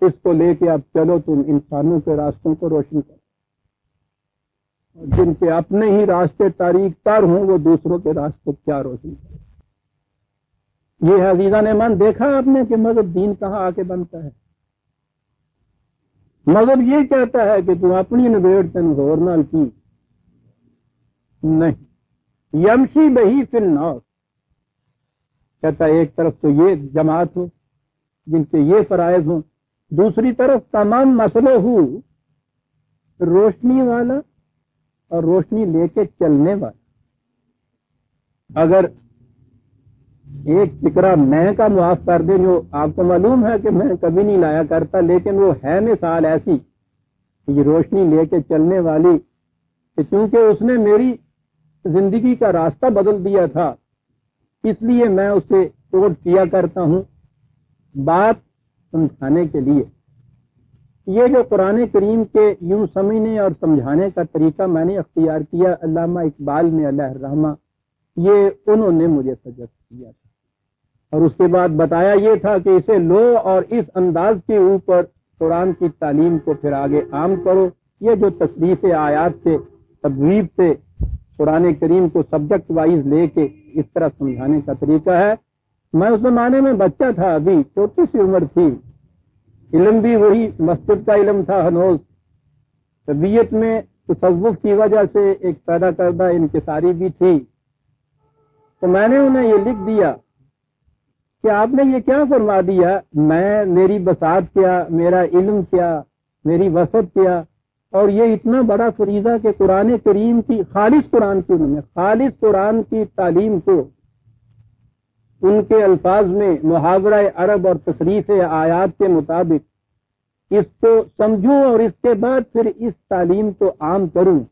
इसको लेके अब चलो, तुम इंसानों के रास्तों को रोशन करो। जिनके अपने ही रास्ते तारीख तर हों, वो दूसरों के रास्ते क्या रोशन करो? ये है अजीजा ने मन देखा आपने कि मज़हब दीन कहाँ आके बनता है? मगर ये कहता है कि तू अपनी नबेड़ तेन होर की। नहीं। यमशी बही फिर नौ कहता है, एक तरफ़ तो ये जमात हो, जिनके ये फराइज हो। दूसरी तरफ़ तमाम मसले हो, रोशनी वाला और रोशनी लेके चलने वाला। अगर एक फिक्रा मैं का मुआफ कर दे, जो आपको मालूम है कि मैं कभी नहीं लाया करता, लेकिन वो है मिसाल ऐसी कि रोशनी लेके चलने वाली, कि चूँकि उसने मेरी ज़िंदगी का रास्ता बदल दिया था, इसलिए मैं उसे कोट किया करता हूँ बात समझाने के लिए। ये जो कुरान करीम के यूँ समझने और समझाने का तरीका मैंने अख्तियार किया, अल्लामा इकबाल ने अल्लाह रहमा ये उन्होंने मुझे सजेस्ट किया था। और उसके बाद बताया ये था कि इसे लो और इस अंदाज के ऊपर कुरान की तालीम को फिर आगे आम करो। ये जो तशरीफ़ आयात से तबवीब से कुरान करीम को सब्जेक्ट वाइज लेके इस तरह समझाने का तरीका है। मैं उस जमाने में बच्चा था अभी, छोटी सी उम्र थी। इलम भी वही मस्जिद का इलम था हनोज। तबीयत में तसवुफ की वजह से एक पैदा करदा इनकसारी भी थी। तो मैंने उन्हें ये लिख दिया कि आपने ये क्या फरमा दिया? मैं, मेरी बसात क्या, मेरा इल्म क्या, मेरी वसत क्या? और ये इतना बड़ा फरीजा कि कुरान करीम की, खालिश कुरान की उन्होंने, खालिश कुरान की तालीम को उनके अल्फाज में मुहावरा अरब और तशरीफ़ आयात के मुताबिक इसको समझूं और इसके बाद फिर इस तालीम को आम करूँ।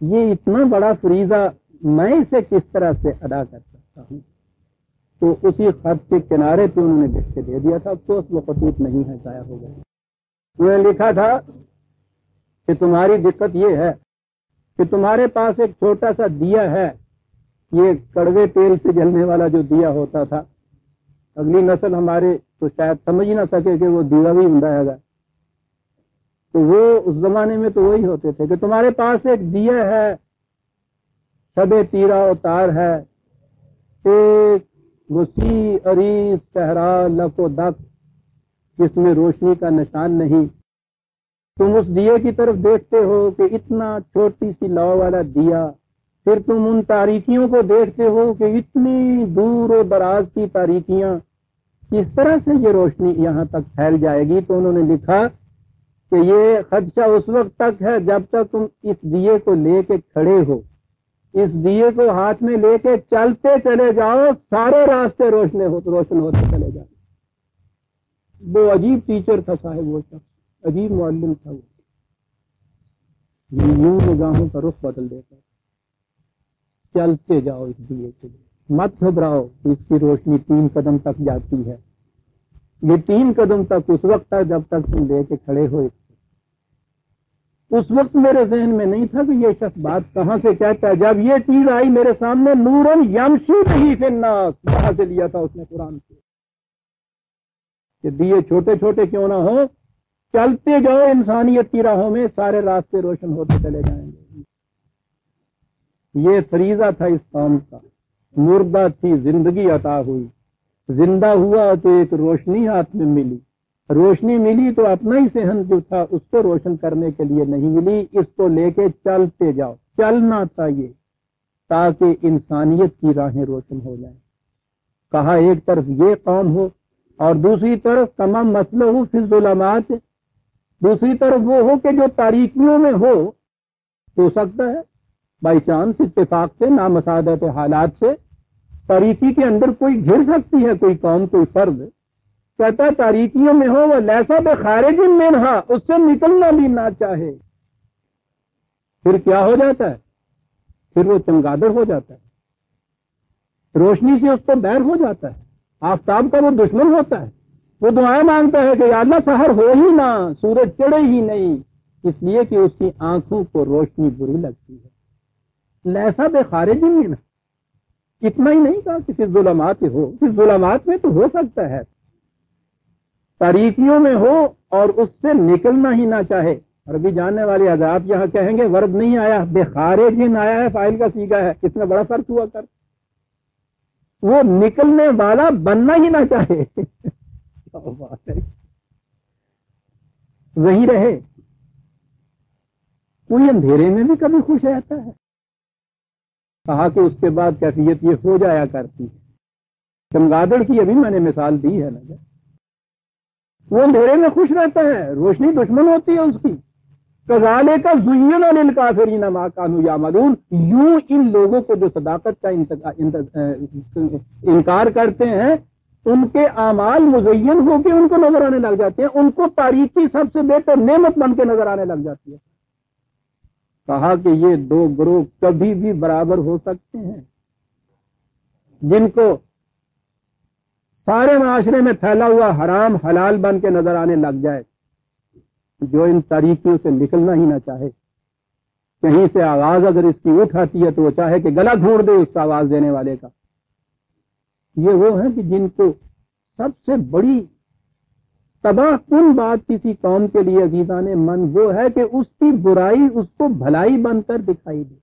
ये इतना बड़ा फरीजा मैं इसे किस तरह से अदा कर सकता हूँ? तो उसी खत के किनारे पे उन्होंने लिख के दे दिया था। अफसोस, वो खतूत नहीं है जाया हो गया। उन्होंने लिखा था कि तुम्हारी दिक्कत ये है कि तुम्हारे पास एक छोटा सा दिया है। ये कड़वे तेल से जलने वाला जो दिया होता था। अगली नस्ल हमारे तो शायद समझ ही ना सके कि वो दीवा भी है तो वो उस जमाने में तो वही होते थे कि तुम्हारे पास एक दिया है शबे तीरा उतार है। एक वसी अरीस सहरा लको दक जिसमें रोशनी का निशान नहीं। तुम उस दिए की तरफ़ देखते हो कि इतना छोटी सी लौ वाला दिया। फिर तुम उन तारीखियों को देखते हो कि इतनी दूर और दराज की तारीखियाँ। किस तरह से ये रोशनी यहाँ तक फैल जाएगी? तो उन्होंने लिखा कि ये खदशा उस वक्त तक है जब तक तुम इस दिए को लेके खड़े हो। इस दिए को हाथ में लेके चलते चले जाओ, सारे रास्ते रोशने हो रोशन होते चले जाओ। वो अजीब टीचर था साहेब वो शख्स, अजीब मौलम था वो। यूँ निगाहों का रुख बदल देता। चलते जाओ इस दिए के लिए। मत घबराओ, इसकी रोशनी तीन कदम तक जाती है। ये तीन कदम तक उस वक्त तक जब तक तुम लेके खड़े हो उस वक्त मेरे जहन में नहीं था कि ये शख्स बात कहाँ से कहता है। जब ये चीज़ आई मेरे सामने, नूरन यमशी नहीं फिन्नास कहाँ से लिया था उसने कुरान से कि दिए छोटे छोटे क्यों ना हो? चलते जाओ इंसानियत की राहों में, सारे रास्ते रोशन होते चले जाएँगे। ये फरीजा था इस काम का। मुर्दा थी, ज़िंदगी अता हुई। ज़िंदा हुआ तो एक रोशनी हाथ में मिली। रोशनी मिली तो अपना ही सहन जो था, उसको रोशन करने के लिए नहीं मिली। इसको लेके चलते जाओ। चलना था ये, ताकि इंसानियत की राहें रोशन हो जाए। कहा एक तरफ़ ये कौम हो, और दूसरी तरफ़ तमाम मसले हो फिजुलमात दूसरी तरफ़ वो हो कि जो तारीखियों में हो हो सकता है। बाई चांस इतफाक से, नामसादत हालात से, तारीखी के अंदर कोई घिर सकती है, कोई कौम, कोई फर्द। कहता तारीखियों में हो, वह लैसा बे खारिज में रहा उससे निकलना भी ना चाहे। फिर क्या हो जाता है? फिर वो चमगादड़ हो जाता है। रोशनी से उसको बैर हो जाता है। आफ्ताब का वो दुश्मन होता है। वो दुआएँ माँगता है कि अल्लाह सहर हो ही ना, सूरज चढ़े ही नहीं। इसलिए कि उसकी आँखों को रोशनी बुरी लगती है। लैसा बे खारिज में इतना ही नहीं कहा कि फिजुलमात हो। फिजुलमात में तो हो सकता है। तारीखियों में हो और उससे निकलना ही ना चाहे। अरबी जानने वाले आज़ाद यहाँ कहेंगे वर्द नहीं आया बेखारे जिन आया है, फ़ाइल का सीखा है। इसमें बड़ा फ़र्क हुआ कर। वो निकलने वाला बनना ही ना चाहे। [laughs] वही रहे। कोई अंधेरे में भी कभी खुश रहता है। कहा कि उसके बाद कैफियत ये हो जाया करती है। चमगादड़ की अभी मैंने मिसाल दी है नज़र। वो अंधेरे में खुश रहता है, रोशनी दुश्मन होती है उसकी। कजाले का जुयन काफिरी नमा कानू या मलून यूँ इन लोगों को जो सदाकत का इनकार करते हैं, उनके अमाल मुजयन होकर उनको नज़र आने लग जाते हैं। उनको तारीखी सबसे बेहतर नेमत बन के नज़र आने लग जाती है। कहा कि ये दो ग्रोह कभी भी बराबर हो सकते हैं। जिनको सारे माशरे में फैला हुआ हराम हलाल बन के नज़र आने लग जाए, जो इन तारीखियों से निकलना ही ना चाहे। कहीं से आवाज़ अगर इसकी उठ आती है तो वो चाहे कि गला ढूंढ दे उसका आवाज़ देने वाले का। ये वो है कि जिनको सबसे बड़ी तबाह कुन बात किसी कौम के लिए अजीजा ने मन वो है कि उसकी बुराई, उसको भलाई बनकर दिखाई दे।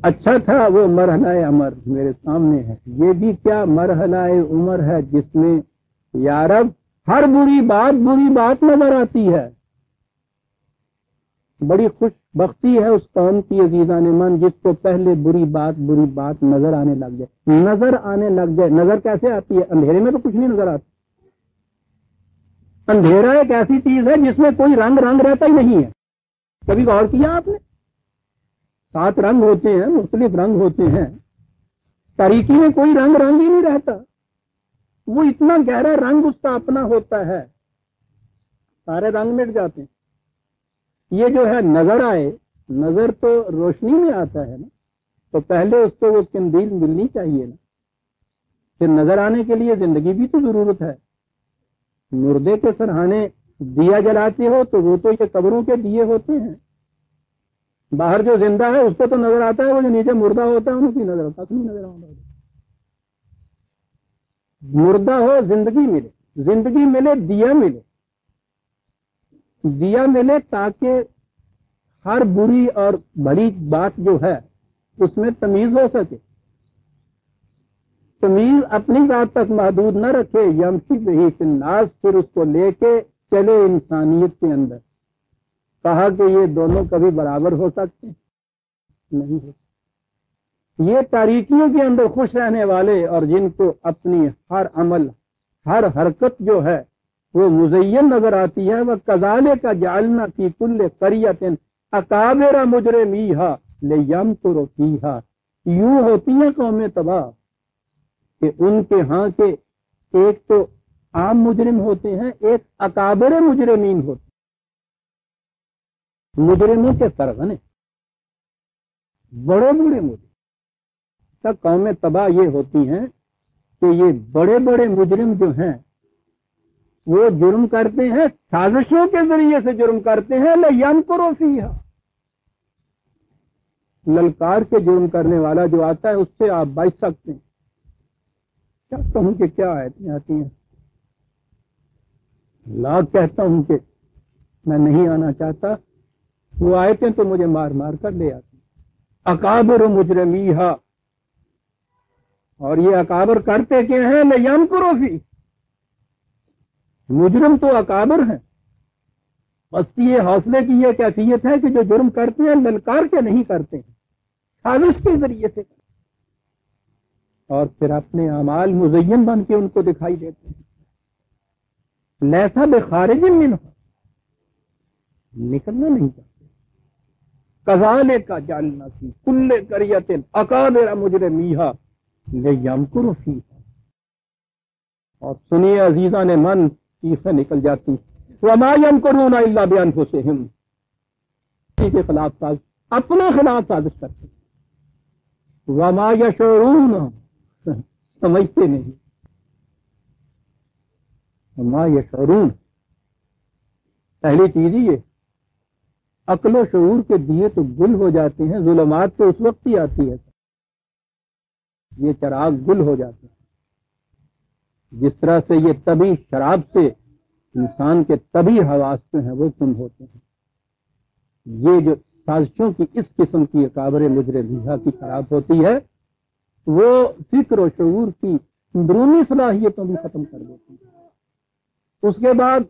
अच्छा था वो मरहलाए अमर मेरे सामने है। ये भी क्या मरहलाए उमर है जिसमें यारब हर बुरी बात बुरी बात नज़र आती है। बड़ी खुश बख्ती है उस कौम की अजीजा ने मन जिसको पहले बुरी बात बुरी बात नज़र आने लग जाए। नज़र आने लग जाए। नज़र कैसे आती है? अंधेरे में तो कुछ नहीं नज़र आता। अंधेरा एक ऐसी चीज़ है जिसमें कोई रंग रंग रहता ही नहीं है। कभी गौर किया आपने? सात रंग होते हैं, मुख्तलिफ़ रंग होते हैं। तारीखी में कोई रंग रंग ही नहीं रहता। वो इतना गहरा रंग उसका अपना होता है। सारे रंग मिट जाते हैं। ये जो है नज़र आए, नज़र तो रोशनी में आता है ना। तो पहले उसको वो किंदील मिलनी चाहिए ना। फिर नज़र आने के लिए ज़िंदगी भी तो ज़रूरत है। मुर्दे के सरहाने दिया जलाते हो तो वो तो ये कब्रों के दिए होते हैं। बाहर जो ज़िंदा है, उसको तो नज़र आता है, वो जो नीचे मुर्दा होता है, उनकी नज़र आता नहीं नज़र आता मुर्दा हो, ज़िंदगी मिले। ज़िंदगी मिले, दिया मिले। दिया मिले ताकि हर बुरी और बड़ी बात जो है, उसमें तमीज हो सके। तमीज अपनी बात तक महदूद न रखे वही नाज फिर उसको लेके चले इंसानियत के अंदर। कहा कि ये दोनों कभी बराबर हो सकते नहीं हो ये तारीखियों के अंदर खुश रहने वाले और जिनको अपनी हर अमल, हर हरकत जो है, वो मुजयन नज़र आती है। वह कजाले का जालना की कुल्ले करियतिन अकाबेरा मुजरे मीहा ले यम तो रोकीहा यूँ होती है कौमें तबाह कि उनके यहाँ के एक तो आम मुजरिम होते हैं, एक अकाबरे मुजरमीन होते मुजरिमों के सरगने बड़े बड़े मुजरिम तब कौमें तबाह ये होती हैं कि ये बड़े बड़े मुजरिम जो हैं, वो जुर्म करते हैं, साजिशों के ज़रिए से जुर्म करते हैं लयम करो फीहा। ललकार के जुर्म करने वाला जो आता है, उससे आप बच सकते हैं। क्या कहूँ कि क्या आयतें आती हैं? लाख कहता हूँ कि मैं नहीं आना चाहता वो आयतें तो मुझे मार मार कर ले आती अकाबर मुजरमीहा। और ये अकाबर करते क्या है? यम करो भी मुजरम तो अकाबर है। बस्ती ये हौसले की यह कैफियत है कि जो जुर्म करते हैं, ललकार के नहीं करते हैं। साजिश के ज़रिए से। और फिर अपने अमाल मुजयन बन के उनको दिखाई देते हैं। लैसा बेखारिज मिन निकलना नहीं चाहते। कजाले का जानना थी कुल्ले करियतिन अकाबेरा मुजरे मीहा। ले और सुनिए अजीजा ने मन चीखें निकल जाती। वमा यमकुरून इल्ला बयान हुसैन के खिलाफ साज अपने खिलाफ साजिश करते। वमा यशोरून। समझते नहीं। माँ ये शरून पहली चीज़ ये अकलो शूर के दिए तो गुल हो जाते हैं, जुलमात तो उस वक्त ही आती है। ये चराग गुल हो जाते हैं। जिस तरह से ये तभी शराब से इंसान के तभी हवास जो हैं, वो गुम होते हैं। ये जो साजिशों की इस किस्म की काबर मुजरे लिहा की शराब होती है, वो फ़िक्र शूर की अंदरूनी सलाहियतों भी खत्म कर देती है। उसके बाद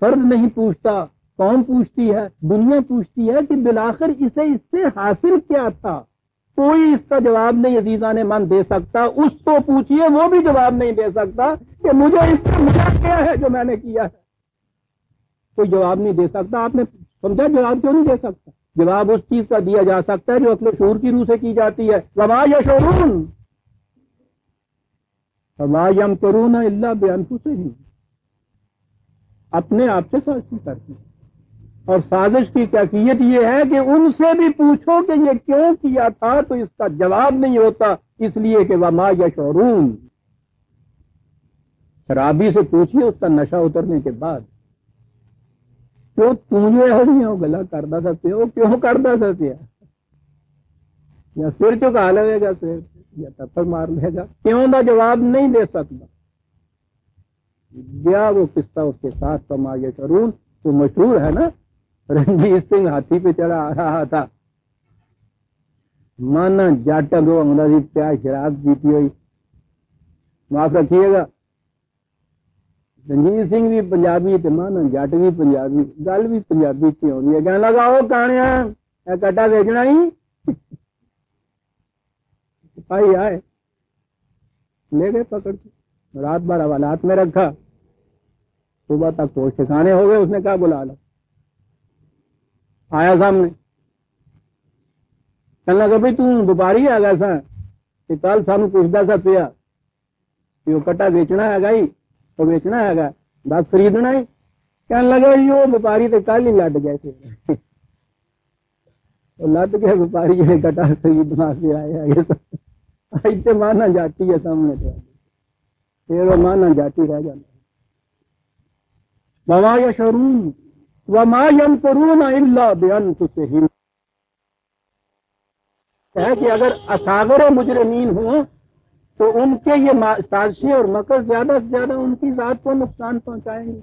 फ़र्ज़ नहीं पूछता कौन पूछती है? दुनिया पूछती है कि बिलाखिर इसे इससे हासिल क्या था? कोई इसका जवाब नहीं अजीजा ने मन दे सकता। उसको पूछिए, वो भी जवाब नहीं दे सकता कि मुझे इससे मिला क्या है जो मैंने किया है। कोई जवाब नहीं दे सकता। आपने समझा? जवाब क्यों नहीं दे सकता? जवाब उस चीज़ का दिया जा सकता है जो अपने शोर की रूह से की जाती है। वमा या शोरून वमा यम करून इल्ला बेअनफु से ही अपने आप से साक्षी करती है। और साजिश की कैफियत यह है कि उनसे भी पूछो कि ये क्यों किया था तो इसका जवाब नहीं होता, इसलिए कि वमा यशोरून। शराबी से पूछिए, उसका नशा उतरने के बाद। क्यों तू जो है गला करता था प्यो, क्यों करता था पिया? या सिर चुका लेगा सिर, या टप्पड़ मार लेगा, क्यों का जवाब नहीं दे सकता? गया वो किस्सा उसके साथ कमा यशरून तो मशहूर है ना रणजीत सिंह हाथी पे चढ़ा आ रहा था। माना जट अगो आंदा सी प्या शराब पीती हुई। माफ़ रखिएगा। रंजीत सिंह भी पंजाबी ते माना जट भी पंजाबी। गल भी पंजाबी च आती है। कहने लगा ओ काणिया कट्टा बेचना ही। सिपाही आए। ले गए पकड़ के। रात भर हवालात में रखा। सुबह तक वो ठिकाने हो गए, उसने कहा बुला लो। आया सामने। कहने लगा, भाई, तू व्यापारी आ गया सा। कि कल सानू पुछदा सा पिया कि वो कट्टा बेचना है ही तो बेचना है दस खरीदना ही। कहने लगा यो व्यापारी तो कल ही लट गए लट गए व्यापारी जो कट्टा खरीदना से आए आगे इतने माना जाती है सामने तो। फिर वो माना जाती रह जाता वमा यशरून वमा यमकरून इल्ला बेअनफुसिहिम है कि अगर असागर मुजरमीन हो तो उनके ये साजिशें और मकर ज़्यादा से ज़्यादा उनकी जात को नुकसान पहुंचाएँगे।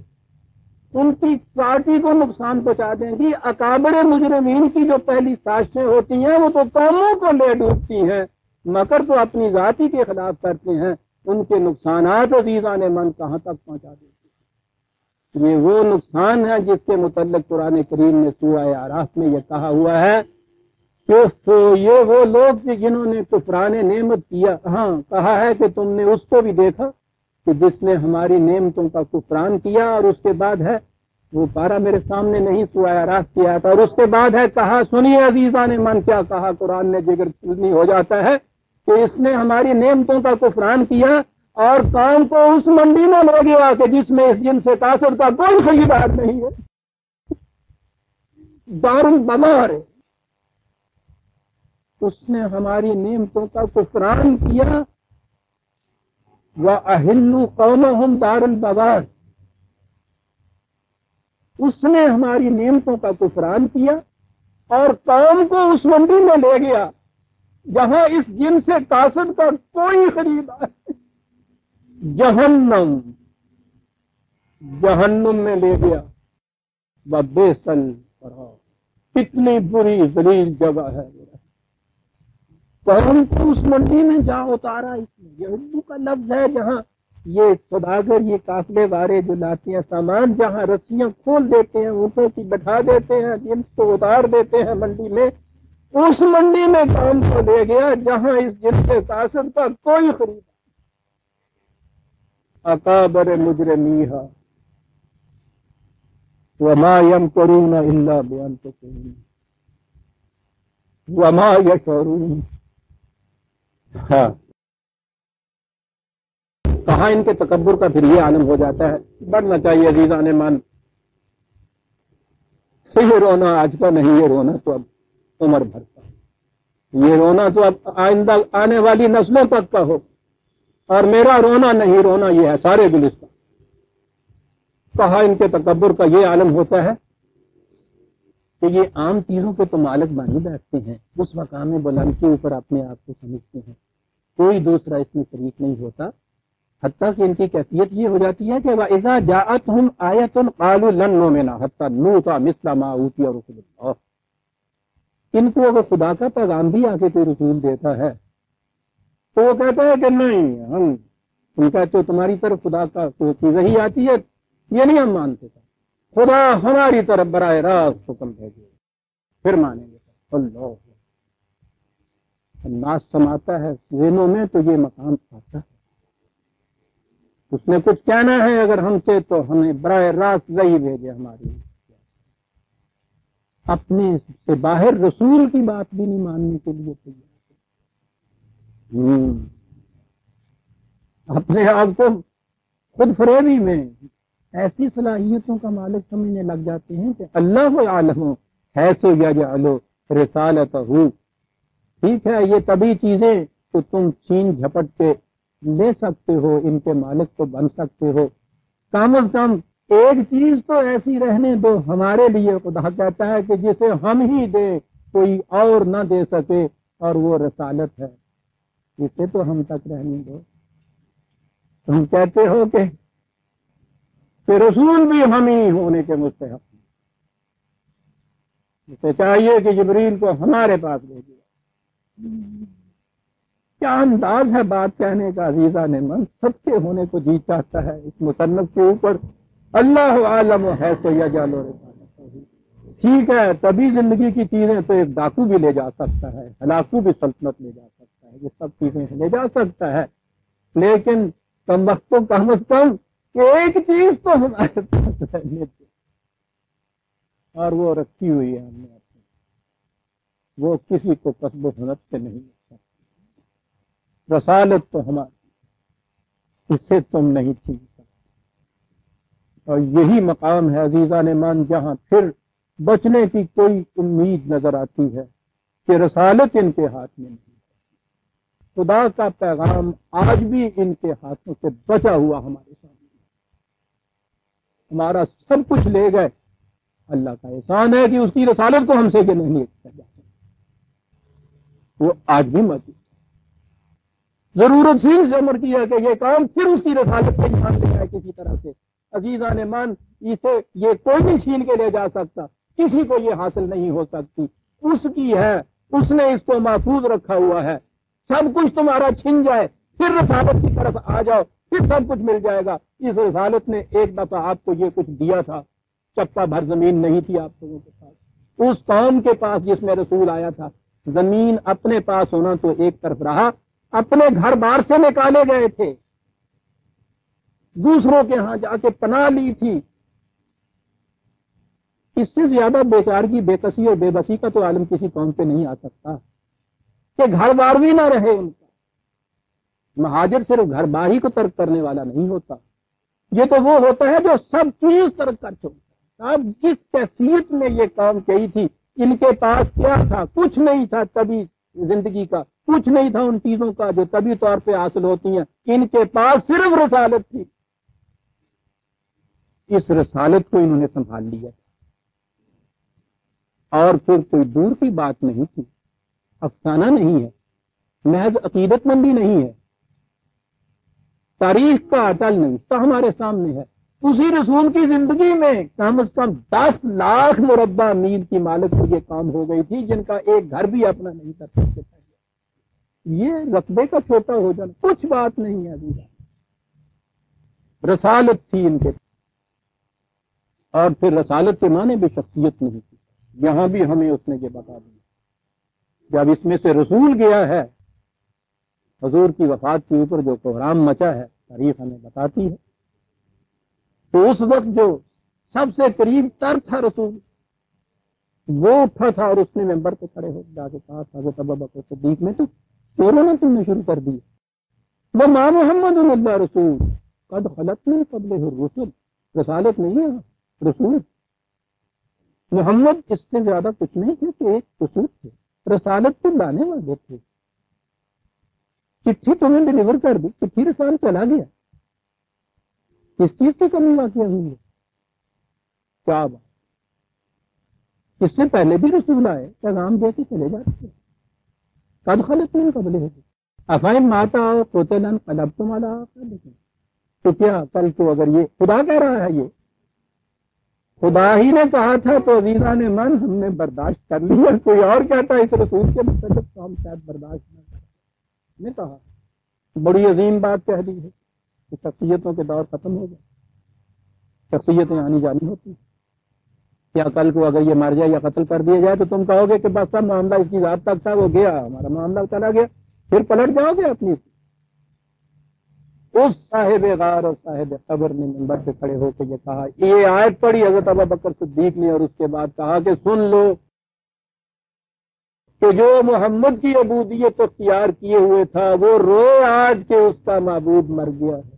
उनकी पार्टी को नुकसान पहुँचा देंगी। अकाबर मुजरमीन की जो पहली साजिशें होती हैं, वो तो कौमों को ले डूबती हैं। मकर तो अपनी जाति के खिलाफ करते हैं। उनके नुकसान अजीजा ने मन कहाँ तक पहुँचा देते ये वो नुकसान है जिसके मुतलक कुरान करीम ने सूर्य आराफ में यह कहा हुआ है कि तो ये वो लोग थे जिन्होंने कुफरान नेमत किया हाँ कहा है कि तुमने उसको भी देखा कि जिसने हमारी नेमतों का कुफरान किया और उसके बाद है, वो पारा मेरे सामने नहीं सुआया रात किया था और उसके बाद है कहा, सुनिए अजीजा ने, मन क्या कहा, कुरान ने जिगर हो जाता है कि इसने हमारी नेमतों का कुफरान किया और काम को उस मंडी में ले गया कि जिसमें इस जिन से कासर का कोई खरीदार नहीं है। दारुल बमार है। उसने हमारी नियमतों का कुफरान किया। व अहिल्लू कौम हम दारुल बवाद उसने हमारी नियमतों का कुफरान किया और कौम को उस मंडी में ले गया, जहाँ इस जिन से कासद का कोई खरीदार जहन्नम। जहन्नुम में ले गया। वह बेसल कितनी बुरी जलील जगह है कौन को उस मंडी में जा उतारा इसमें। उर्दू का लफ्ज है जहाँ ये सौदागर, ये काफले वारे जो लाते हैं सामान जहाँ रस्सियाँ खोल देते हैं, ऊँटों की बैठा देते हैं जिनको उतार देते हैं मंडी में, उस मंडी में काम को ले गया जहाँ इस जिनसे तासर का कोई खरीदा अकाबर मुजरमीहा। वमा यम करून इल्ला बयान तो वमा यशरून। हाँ। कहा इनके तकबर का फिर ये आलम हो जाता है? बढ़ना चाहिए अजीजा ने मान। सही रोना, आज का नहीं, ये रोना तो अब उम्र भर का। ये रोना तो अब आइंदा, आने वाली नस्लों तक का हो। और मेरा रोना नहीं, रोना यह है, सारे गुलिस्तान। कहा इनके तकबर का ये आलम होता है कि ये आम चीज़ों के तो मालिक बनी बैठते हैं, उस मकाम में बुलंद के ऊपर अपने आप को समझते हैं। कोई दूसरा इसमें शरीक नहीं होता। हत्या कि इनकी कैफियत ये हो जाती है कि वज़ा जात हम आयतन कालू लन नो में ना हत्या नू का मिसला माऊती और इनको अगर खुदा का पैगाम भी आके कोई रसूल देता है। तो वो कहता है कि नहीं, हम तुम कहते हो तुम्हारी तरफ़ खुदा का कोई चीज़ ही आती है, ये नहीं हम मानते थे। खुदा हमारी तरफ़ बराए रास्त हुक्म भेजे। फिर मानेंगे नाश समाता है जेनों में तो ये मकाम आता है। उसने कुछ कहना है, अगर हमसे तो हमें बराए रास्त वही भेजे हमारी। अपने से बाहर रसूल की बात भी नहीं मानने के लिए तैयार। अपने आप को खुद फरेबी में ऐसी सलाहियतों का मालिक समझने लग जाते हैं कि अल्लाह आलम, है सो या जालो रिसालत ठीक है, ये तभी चीज़ें तो तुम छीन झपट के ले सकते हो, इनके मालिक तो बन सकते हो। कम अज कम एक चीज़ तो ऐसी रहने दो हमारे लिए, खुदा कहता है कि जिसे हम ही दे, कोई और ना दे सके, और वो रसालत है। इसे तो हम तक रहने दो। तुम कहते हो कि, रसूल भी हम ही होने के मुस्तक उसे चाहिए कि जबरील को हमारे पास भेजिए क्या अंदाज है बात कहने का? अजीजा ने मन सबके होने को जी चाहता है। इस मुसन्फ के ऊपर अल्लाह आलम है तो या जालो ठीक है तभी ज़िंदगी की चीज़ें तो एक डाकू भी ले जा सकता है हलाकू भी सल्तनत ले जा सकता है। ये सब चीज़ें ले जा सकता है। लेकिन कम वक्त कम अज कम एक चीज़ तो हमारे पास रहने और वो रखी हुई है हमने अपनी। वो किसी को कस्ब हुनत से नहीं मिल रसालत तो हमारी इससे तुम नहीं छीन सकते। और यही मकाम है अजीजा ने मान, जहाँ फिर बचने की कोई उम्मीद नज़र आती है कि रसालत इनके हाथ में नहीं। खुदा का पैगाम आज भी इनके हाथों से बचा हुआ हमारे सामने। हमारा सब कुछ ले गए। अल्लाह का एहसान है कि उसकी रसालत को हमसे के नहीं किया वो आज भी मौजूद ज़रूरत सिंह से अमर है कि ये काम फिर उसकी रसालत पे ईमान ले जाए किसी तरह से। अजीजा ने मान, इसे ये कोई भी छीन के ले जा सकता। किसी को ये हासिल नहीं हो सकती। उसकी है, उसने इसको महफूज रखा हुआ है। सब कुछ तुम्हारा छिन जाए, फिर रसालत की तरफ़ आ जाओ, फिर सब कुछ मिल जाएगा। इस रसालत ने एक दफ़ा आपको ये कुछ दिया था। चप्पा भर ज़मीन नहीं थी आप लोगों के पास। उस कौम के पास जिसमें रसूल आया था, ज़मीन अपने पास होना तो एक तरफ़ रहा, अपने घर बार से निकाले गए थे। दूसरों के यहाँ जाके पना ली थी। इससे ज़्यादा बेकार की बेकसी और बेबसी का तो आलम किसी कौम पे नहीं आ सकता। कि घर बार भी ना रहे उनका। महाजर सिर्फ़ घर बार ही को तर्क करने वाला नहीं होता। ये तो वो होता है जो सब चीज़ तर्क कर चुका अब जिस कैफियत में ये काम कही थी, इनके पास क्या था? कुछ नहीं था तभी ज़िंदगी का। कुछ नहीं था उन चीज़ों का जो तभी तौर पे हासिल होती हैं। इनके पास सिर्फ़ रसालत थी। इस रसालत को इन्होंने संभाल लिया। और फिर कोई दूर की बात नहीं थी। अफसाना नहीं है, महज अकीदतमंदी नहीं है। तारीख का अटल तो हमारे सामने है। उसी रसूल की ज़िंदगी में कम अज कम दस लाख मुरबा मील की मालिक को ये काम हो गई थी, जिनका एक घर भी अपना नहीं कर सकते थे। ये रकबे का छोटा हो जाना, कुछ बात नहीं है अभी। रसालत थी इनके और फिर रसालत के माने भी शख्सियत नहीं थी। यहाँ भी हमें उसने ये बता दिया। जब इसमें से रसूल गया है, हजूर की वफात के ऊपर जो कोहराम मचा है, तारीख हमें बताती है। तो उस वक्त जो सबसे करीब तर था रसूल, वो उठा था और उसने मेंबर पे खड़े हो जाके कहा था अबू बकर सदीक में तो चोरों ने तुमने शुरू कर दी वो माँ मोहम्मद रसूल, कद खलत में कबले रसूल। रसालत नहीं है रसूल। मोहम्मद इससे ज़्यादा कुछ नहीं थे कि एक रसूल थे। रसालत को लाने वाले थे। चिट्ठी तुम्हें डिलीवर कर दी, चिट्ठी रसाल चला गया। किस चीज़ की कमी वाकई हुई है। क्या बात। इससे पहले भी रसूल आए, पैगाम दे के चले जाते कद खलत में कबले है। अफाइम माता कोतलन कलब तुम्हारा तो क्या कल को अगर ये खुदा कह रहा है ये खुदा ही ने कहा था तो अजीजा ने मन हमने बर्दाश्त कर लिया कोई और कहता इस रसूल के मतलब तो हम शायद बर्दाश्त न करें। कहा, बड़ी अजीम बात कह दी है कि शख्सियतों के दौर खत्म हो गए। शख्सियतें आनी जानी होती हैं। क्या कल को अगर ये मर जाए या कत्ल कर दिया जाए तो तुम कहोगे कि बस सब मामला इसकी रात तक था, वो गया, हमारा मामला चला गया, फिर पलट जाओगे अपनी। उस साहेब गार और साहेब कबर ने नंबर से खड़े होकर ये कहा, ये आयत पड़ी हज़रत अबा बकर सिद्दीक ने, और उसके बाद कहा कि सुन लो कि जो मोहम्मद की अबूदियत अख्तियार किए हुए था, वो रोए आज के उसका महबूद मर गया है।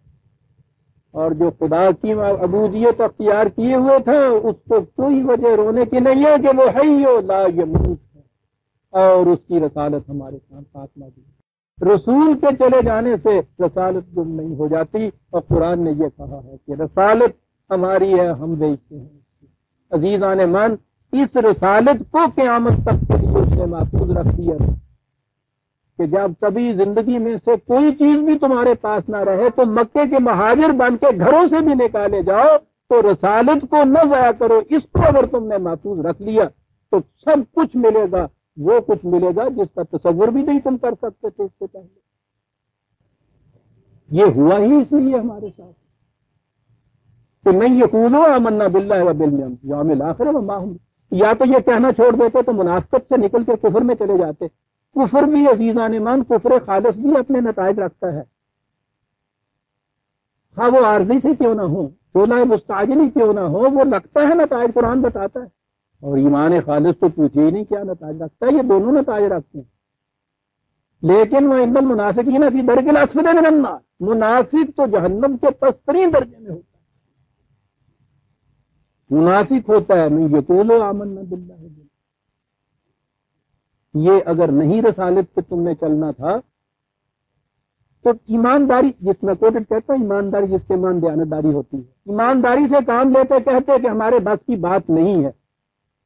और जो खुदा की अबूदियत अख्तियार किए हुए था, उसको कोई वजह रोने की नहीं है कि वो है ला यमूत है। और उसकी रसालत हमारे साथ साथ मौजूद रसूल के चले जाने से रसालत गुम नहीं हो जाती। और कुरान ने यह कहा है कि रसालत हमारी है, हम बेचते हैं। अज़ीज़ आने मन, इस रसालत को क्यामत तक के लिए उसने महफूज रख दिया कि जब कभी ज़िंदगी में से कोई चीज़ भी तुम्हारे पास ना रहे तो मक्के के महाजिर बन के घरों से भी निकाले जाओ तो रसालत को न जाया करो। इसको अगर तुमने महफूज रख लिया तो सब कुछ मिलेगा। वो कुछ मिलेगा जिसका तस्वुर भी नहीं तुम कर सकते थे इससे पहले। ये हुआ ही इसलिए हमारे साथ। कि मैं ये कूदो अमन्ना बिल्ला है बिल यामिल आखिर या तो ये कहना छोड़ देते तो मुनाफ्त से निकल के कुफर में चले जाते। कुफर भी अजीजा मान, कुफर खालस भी अपने नतज रखता है। हाँ वो आर्जी से क्यों ना हो? सोलह मुस्ताजनी क्यों ना हो? वो लगता है नतज कुरान बताता है। और ईमान खालिश तो पूछे ही नहीं क्या नताज रखता है? ये दोनों नताज रखते हैं। लेकिन वह इंदल मुनाफिक ही ना थी दरकिल में मिनन्ना मुनाफिक तो जहन्नम के पस्तरीन दर्जे में होता है। मुनाफिक होता है, मैं यकूल आमन न बिल्ला ये अगर नहीं रसालत पे तुमने चलना था तो ईमानदारी जिसमें कोटेड कहता है, ईमानदारी जिसके मान दयानतदारी होती है। ईमानदारी से काम लेते कहते कि हमारे बस की बात नहीं है।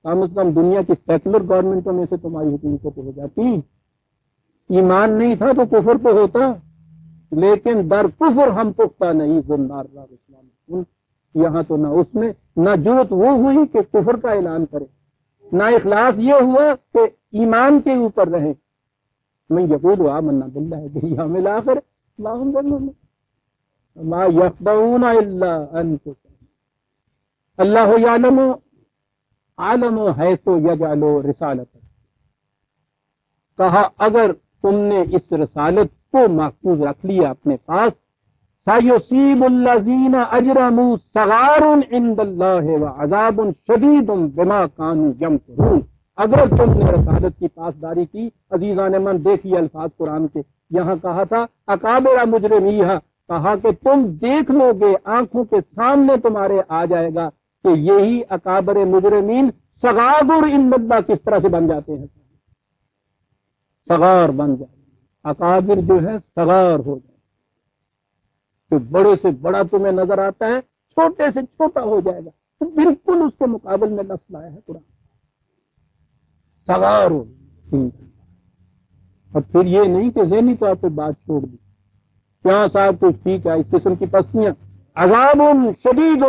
कम अज कम दुनिया की सेकुलर गवर्नमेंटों में से तुम्हारी हुकूमत हो जाती। ईमान नहीं था तो कुफर तो होता, लेकिन दर कुफर हम पुख्ता नहीं इस्लाम। यहाँ तो ना उसमें, ना ज़रूरत वो हुई कि कुफर का ऐलान करे। ना इखलास ये हुआ कि ईमान के ऊपर रहे। मैं यकूल हुआ मन्ना बिल्ला है कि यहाँ मिला कर अल्लाह आलम है तो यजालो रसालत। कहा, अगर तुमने इस रसालत को महफूज रख लिया अपने पास सायुसीबुल्लाजीन बिमा कानू यमकुरून। अगर तुमने रसालत की पासदारी की, अजीजा ने मन देखी अल्फाज कुरान के। यहाँ कहा था, अकाबरा मुजरमीहा, कहा कि तुम देख लोगे, आँखों के सामने तुम्हारे आ जाएगा। कि यही अकाबर मुजरमीन सगादुर इन मद्दा किस तरह से बन जाते हैं? सगार बन जाए अकाबिर जो है, सगार हो जाए तो बड़े से बड़ा तुम्हें नज़र आता है, छोटे से छोटा हो जाएगा। तो बिल्कुल उसके मुकाबले में लफ्ज लाया है कुरान। सगार हो और फिर ये नहीं कि जहनी तौर पर बात छोड़ दी। क्या साहब कुछ ठीक है, इस किस्म की पस्तियाँ अजाब शदीद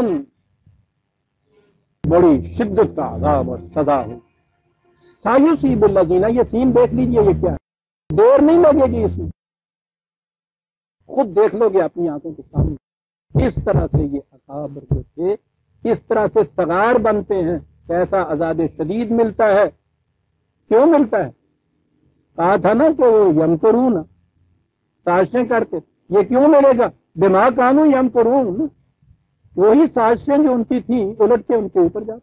बड़ी शिद्दत का आजाब और सजा हो। सायुसी बुल्लाजीना ये सीन देख लीजिए, ये क्या? देर नहीं लगेगी इसमें। खुद देख लोगे अपनी आँखों के सामने। इस तरह से ये अकाबर जो थे, इस तरह से सगार बनते हैं। कैसा आज़ाद शदीद मिलता है। क्यों मिलता है? कहा था ना कि वो यम करू ना। साजिशें करते। ये क्यों मिलेगा? दिमाग कानू यम करून वही साजिशें जो उनकी थी, उलट के उनके ऊपर जा।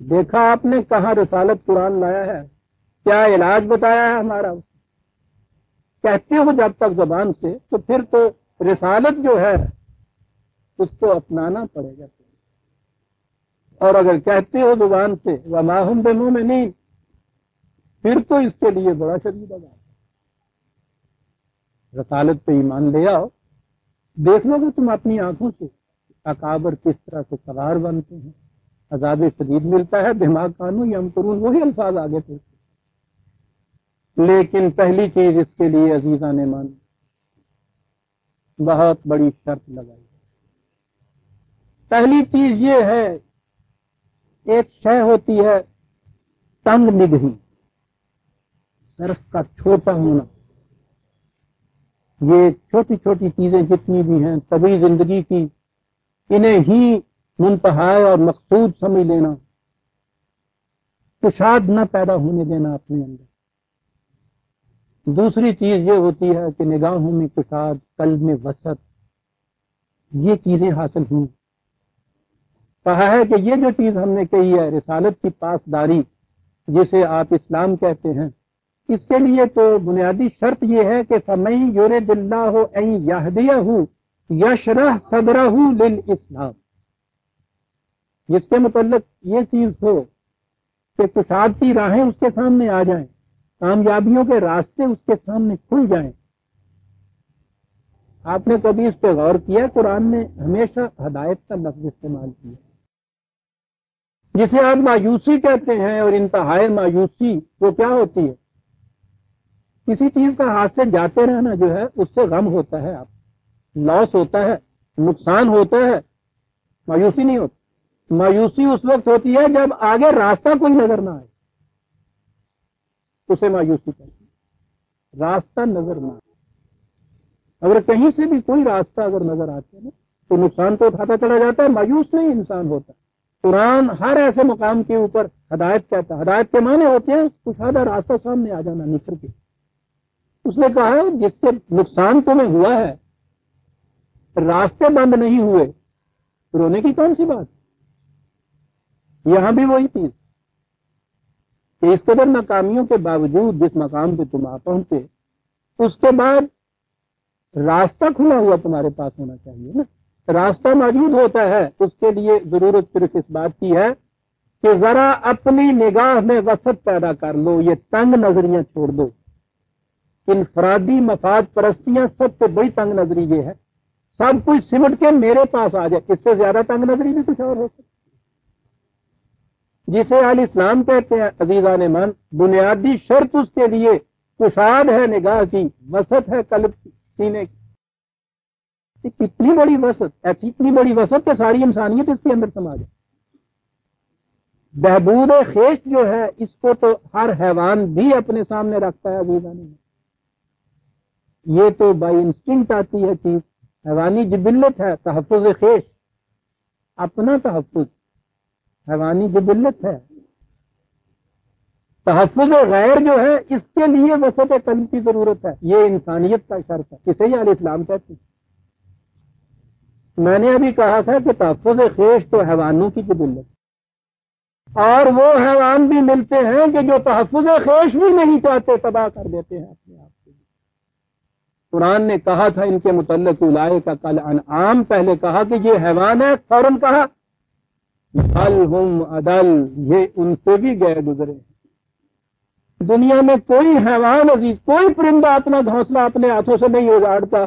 देखा आपने कहा रसालत कुरान लाया है? क्या इलाज बताया है हमारा कहते हो जब तक जबान से तो फिर तो रिसालत जो है, उसको अपनाना पड़ेगा। और अगर कहते हो ज़ुबान से व माहूम बेमो में नहीं फिर तो इसके लिए बड़ा शरीर अदा रसालत पे ईमान ले आओ। देख लोगे तुम अपनी आँखों से, अकाबर किस तरह से सवार बनते हैं। अजाब शदीद मिलता है, दिमाग कानू यम करून, वही अल्फाज आगे थे लेकिन पहली चीज़ इसके लिए अजीजा ने मान। बहुत बड़ी शर्त लगाई। पहली चीज़ ये है, एक शय होती है, तंग निगही। सर्फ का छोटा होना। ये छोटी छोटी चीज़ें जितनी भी हैं, सभी ज़िंदगी की, इन्हें ही मुंतहाय और मकसूद समझ लेना। कुशाद न पैदा होने देना अपने अंदर। दूसरी चीज़ ये होती है कि निगाहों में कुशाद कल में वसत, ये चीज़ें हासिल हुई। कहा है कि ये जो चीज़ हमने कही है, रिसालत की पासदारी, जिसे आप इस्लाम कहते हैं इसके लिए तो बुनियादी शर्त यह है कि समय योर दिल्ला हो हूँ यशरह सदरा हूँ लिल इस्लाम। जिसके मुतलक ये चीज़ हो कि कुशाद की राहें उसके सामने आ जाएँ, कामयाबियों के रास्ते उसके सामने खुल जाएँ। आपने कभी इस पर गौर किया? कुरान ने हमेशा हदायत का लफ्ज इस्तेमाल किया। जिसे आप मायूसी कहते हैं और इंतहाई मायूसी, वो क्या होती है? किसी चीज़ का हाथ से जाते रहना जो है, उससे गम होता है आप। लॉस होता है, नुकसान होता है, मायूसी नहीं होती। मायूसी उस वक्त होती है जब आगे रास्ता कोई नज़र ना आए। उसे मायूसी कहते हैं। रास्ता नज़र ना आए। अगर कहीं से भी कोई रास्ता अगर नज़र आते ना तो नुकसान तो उठाता चला जाता है, मायूस नहीं इंसान होता। कुरान हर ऐसे मुकाम के ऊपर हदायत कहता है। हदायत के माने होते हैं कुशादा रास्ता सामने आ जाना निखर के। उसने कहा जिससे नुकसान तुम्हें हुआ है, रास्ते बंद नहीं हुए, रोने की कौन सी बात? यहाँ भी वही चीज़। इस कदर नाकामियों के बावजूद जिस मकाम पे तुम आ पहुँचे, उसके बाद रास्ता खुला हुआ तुम्हारे पास होना चाहिए ना। रास्ता मौजूद होता है, उसके लिए ज़रूरत सिर्फ़ इस बात की है कि जरा अपनी निगाह में वसत पैदा कर लो, ये तंग नजरियाँ छोड़ दो। इनफरादी मफाद परस्तियाँ सबसे बड़ी तंग नजरी ये है। सब कुछ सिमट के मेरे पास आ जाए, इससे ज़्यादा तंग नजरी भी कुछ और हो सकती जिसे अल इस्लाम कहते हैं, अजीजा ने मन, बुनियादी शर्त उसके लिए, कुशाद है निगाह की, वसत है कल्ब सीने की। कितनी बड़ी वसत, ऐसी इतनी बड़ी वसत है सारी इंसानियत इसके अंदर समा जाए। बहबूद खेश जो है, इसको तो हर हैवान भी अपने सामने रखता है, अजीजा ने। ये तो बाई इंस्टिंक्ट आती है चीज़। हैवानी जिबिल्लत है तहफ़ खेश। अपना तहफ़ हैवानी जिबिल्लत है। तहफ़ गैर जो है, इसके लिए वसत कल्ब की ज़रूरत है। ये इंसानियत का शर्त है। इसे ही इस्लाम कहते हैं। मैंने अभी कहा था कि तहफ़ खेश तो हैवानों की जिबिल्लत और वो हैवान भी मिलते हैं कि जो तहफ़ खेश भी नहीं चाहते, तबाह कर देते हैं अपने आप कुरान ने कहा था इनके मुतलक उलाए का कल अनआम पहले कहा कि ये हैवान है, फ़ौरन कहा अल हम अदल, ये उनसे भी गए गुजरे दुनिया में कोई हैवान अज़ीज़, कोई परिंदा अपना घोंसला अपने हाथों से नहीं उजाड़ता।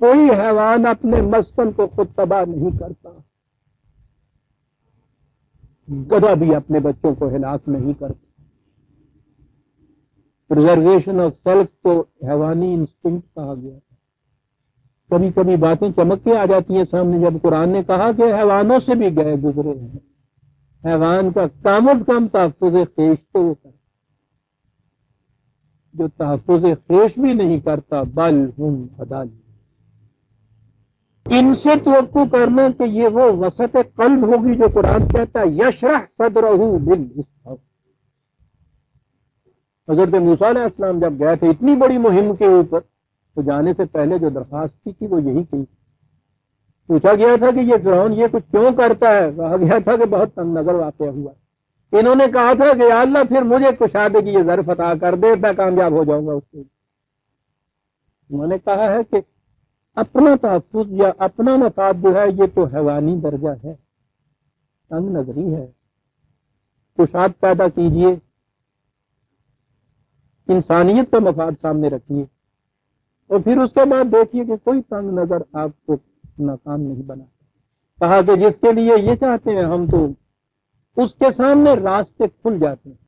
कोई हैवान अपने मस्कन को खुद तबाह नहीं करता। गधा भी अपने बच्चों को हिलाक नहीं करता। प्रिजर्वेशन ऑफ़ सेल्फ को हैवानी इंस्टिंक्ट कहा गया कभी कभी बातें चमक के आ जाती हैं सामने जब कुरान ने कहा कि हैवानों से भी गए गुजरे हैं। हैवान का कम अज कम तहफुज खेश तो वो कर जो तहफुज खेश भी नहीं करता, बल, हम, अदाली। इनसे तो करना कि ये वो वसत कल्ब होगी जो कुरान कहता है, यशरह सदरहू दिल हज़रत मूसा जब गए थे इतनी बड़ी मुहिम के ऊपर तो जाने से पहले जो दरखास्त की थी वो यही की पूछा गया था कि ये फिरौन ये कुछ क्यों करता है? कहा गया था कि बहुत तंग नज़र वाक़ हुआ इन्होंने कहा था कि अल्लाह, फिर मुझे कुशादे की ये जरफ अता कर दे, मैं कामयाब हो जाऊँगा उससे उन्होंने कहा है कि अपना तहफ़ या अपना मफाद जो है, ये तो हैवानी दर्जा है, तंग नजरी है। कुशाद पैदा कीजिए इंसानियत का मफाद सामने रखिए और फिर उसके बाद देखिए कि कोई तंग नज़र आपको नाकाम नहीं बना। कहा कि जिसके लिए ये चाहते हैं, हम तो उसके सामने रास्ते खुल जाते हैं।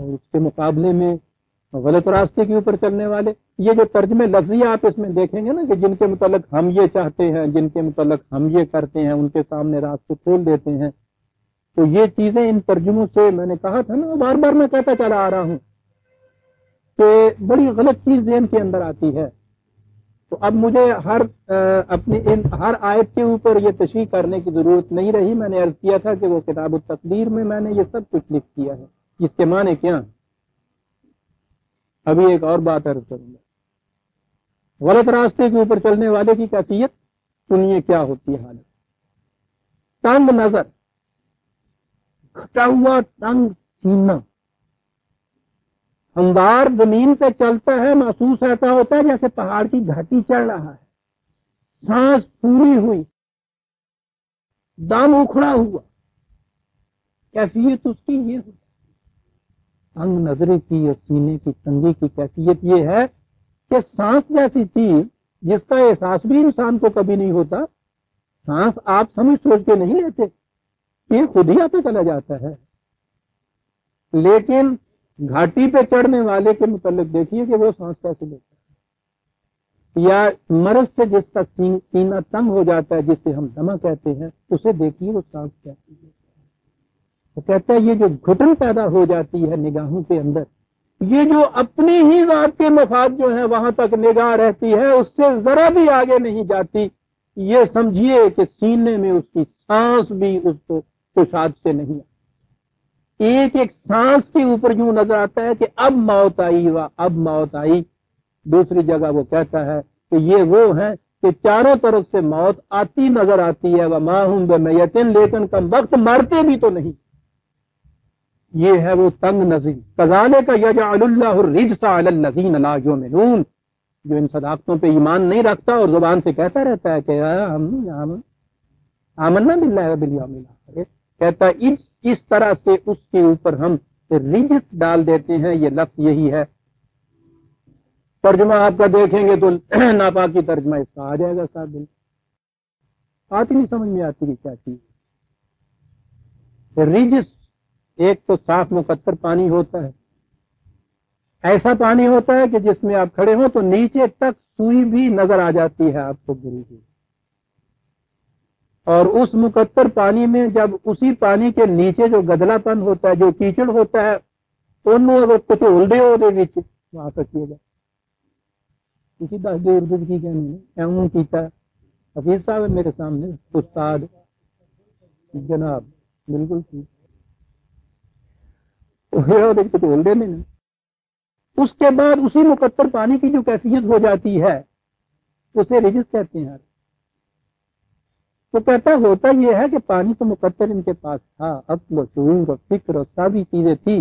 और उसके मुकाबले में गलत रास्ते के ऊपर चलने वाले। ये जो तर्जमे लफ्जी आप इसमें देखेंगे ना कि जिनके मुतलक हम ये चाहते हैं, जिनके मुतलक हम ये करते हैं, उनके सामने रास्ते खोल देते हैं। तो ये चीज़ें इन तर्जुमों से मैंने कहा था ना, बार बार मैं कहता चला आ रहा हूँ कि बड़ी गलत चीज़ जेन के अंदर आती है। तो अब मुझे हर अपनी इन, हर आयत के ऊपर ये तशरी करने की ज़रूरत नहीं रही। मैंने अर्ज़ किया था कि वो किताब तकदीर में मैंने ये सब कुछ लिख किया है। इसके माने क्या? अभी एक और बात अर्ज़ करूँगा। गलत रास्ते के ऊपर चलने वाले की कैफियत सुनिए क्या होती है हालत तंग नज़र, घटा हुआ तंग सीना। अंगार ज़मीन पे चलता है, महसूस ऐसा होता है, जैसे पहाड़ की घाटी चढ़ रहा है। सांस पूरी हुई, दम उखड़ा हुआ। कैफियत उसकी ये होती अंग नजरे की और सीने की तंगी की कैफियत ये है कि सांस जैसी चीज़ जिसका एहसास भी इंसान को कभी नहीं होता, सांस आप समझ सोच के नहीं लेते, ये खुद ही आता चला जाता है। लेकिन घाटी पे चढ़ने वाले के मुतलक देखिए कि वो सांस कैसे लेता है। या मरज से जिसका सीना तंग हो जाता है, जिसे हम दमा कहते हैं, उसे देखिए वो सांस कैसे लेता है। तो कहता है, ये जो घुटन पैदा हो जाती है निगाहों के अंदर, ये जो अपनी ही जात के मफाद जो है, वहाँ तक निगाह रहती है, उससे जरा भी आगे नहीं जाती। ये समझिए कि सीने में उसकी सांस भी उसको कुशाद से नहीं एक एक सांस के ऊपर यूँ नज़र आता है कि अब मौत आई व, अब मौत आई। दूसरी जगह वो कहता है कि ये वो है कि चारों तरफ़ से मौत आती नज़र आती है वह माहूम मैतिन लेकिन कम वक्त मरते भी तो नहीं। ये है वो तंग नजरी। कजाले का यजारिजसाजीन में जो इन सदाकतों पे ईमान नहीं रखता और ज़ुबान से कहता रहता है कि हम आमन्ना बिल्ला बिलिया कहता है, इस इस तरह से उसके ऊपर हम रिजिस डाल देते हैं। ये लफ्ज यही है। तर्जमा आपका देखेंगे तो [clears throat] नापाकी तर्जमा इसका आ जाएगा सात दिन ही नहीं समझ में आती क्या चीज़ रिजिस एक तो साफ मुकत्तर पानी होता है ऐसा पानी होता है कि जिसमें आप खड़े हो तो नीचे तक सुई भी नजर आ जाती है आपको गिरी हुई और उस मुकत्तर पानी में जब उसी पानी के नीचे जो गदलापन होता है जो कीचड़ होता है ਉਹਨੂੰ ਅਗਰ ਘਟੋਲਦੇ ਹੋ ਉਹਦੇ ਵਿੱਚ ਵਾਪਸ ਰੱਖੀਏਗਾ ਤੁਸੀਂ ਦੱਸਦੇ ਉਰਦੂ ਕੀ ਕਹਿੰਦੇ ਨੇ ਐਵੇਂ ਕੀਤਾ ਹਫੀਜ਼ ਸਾਹਿਬ ਮੇਰੇ ਸਾਹਮਣੇ ਉਸਤਾਦ जनाब बिल्कुल ठीक घोल देने उसके बाद उसी मुकत्तर पानी की जो कैफियत हो जाती है, उसे रिजिस कहते हैं तो कहता, होता यह है कि पानी तो मुकद्दर इनके पास था अक्ल शूर और फ़िक्र और सभी चीज़ें थी।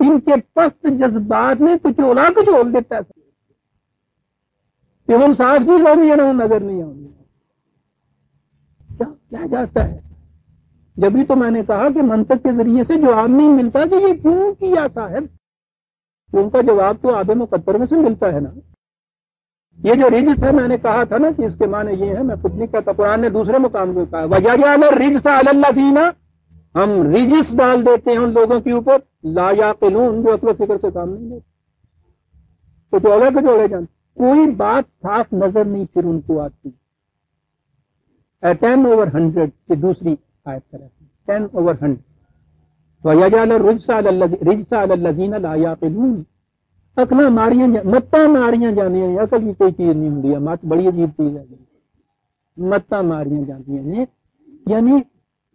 इनके पस्त जज्बात ने कुचोला कुचोल देता था। हम साफ़ चीज़ों में ना नज़र नहीं आऊँगी क्या क्या जाता है? जब भी तो मैंने कहा कि मंतक के ज़रिए से जवाब नहीं मिलता कि ये क्यों किया साहब उनका जवाब तो आधे मुकद्दर में से मिलता है ना। ये जो रिज है, मैंने कहा था ना कि इसके माने ये है, मैं खुद नहीं कहता, कुरान ने दूसरे मुकाम को कहा वजह रिज सा अल्लाह हम रिजिस डाल देते हैं उन लोगों के ऊपर, ला या लायाकिलून जो अकल फ़िक्र से काम नहीं लेते तो जोड़े के जोड़े जान, कोई बात साफ़ नज़र नहीं फिर उनको आती। टेन ओवर हंड्रेड की दूसरी आयत तरह टेन ओवर हंड्रेड अकल मारिया मत्ता मारिया जानिया अकल भी कोई चीज़ नहीं होंगी मत बड़ी अजीब चीज़ है। मत्ता मारिया जाती ने यानी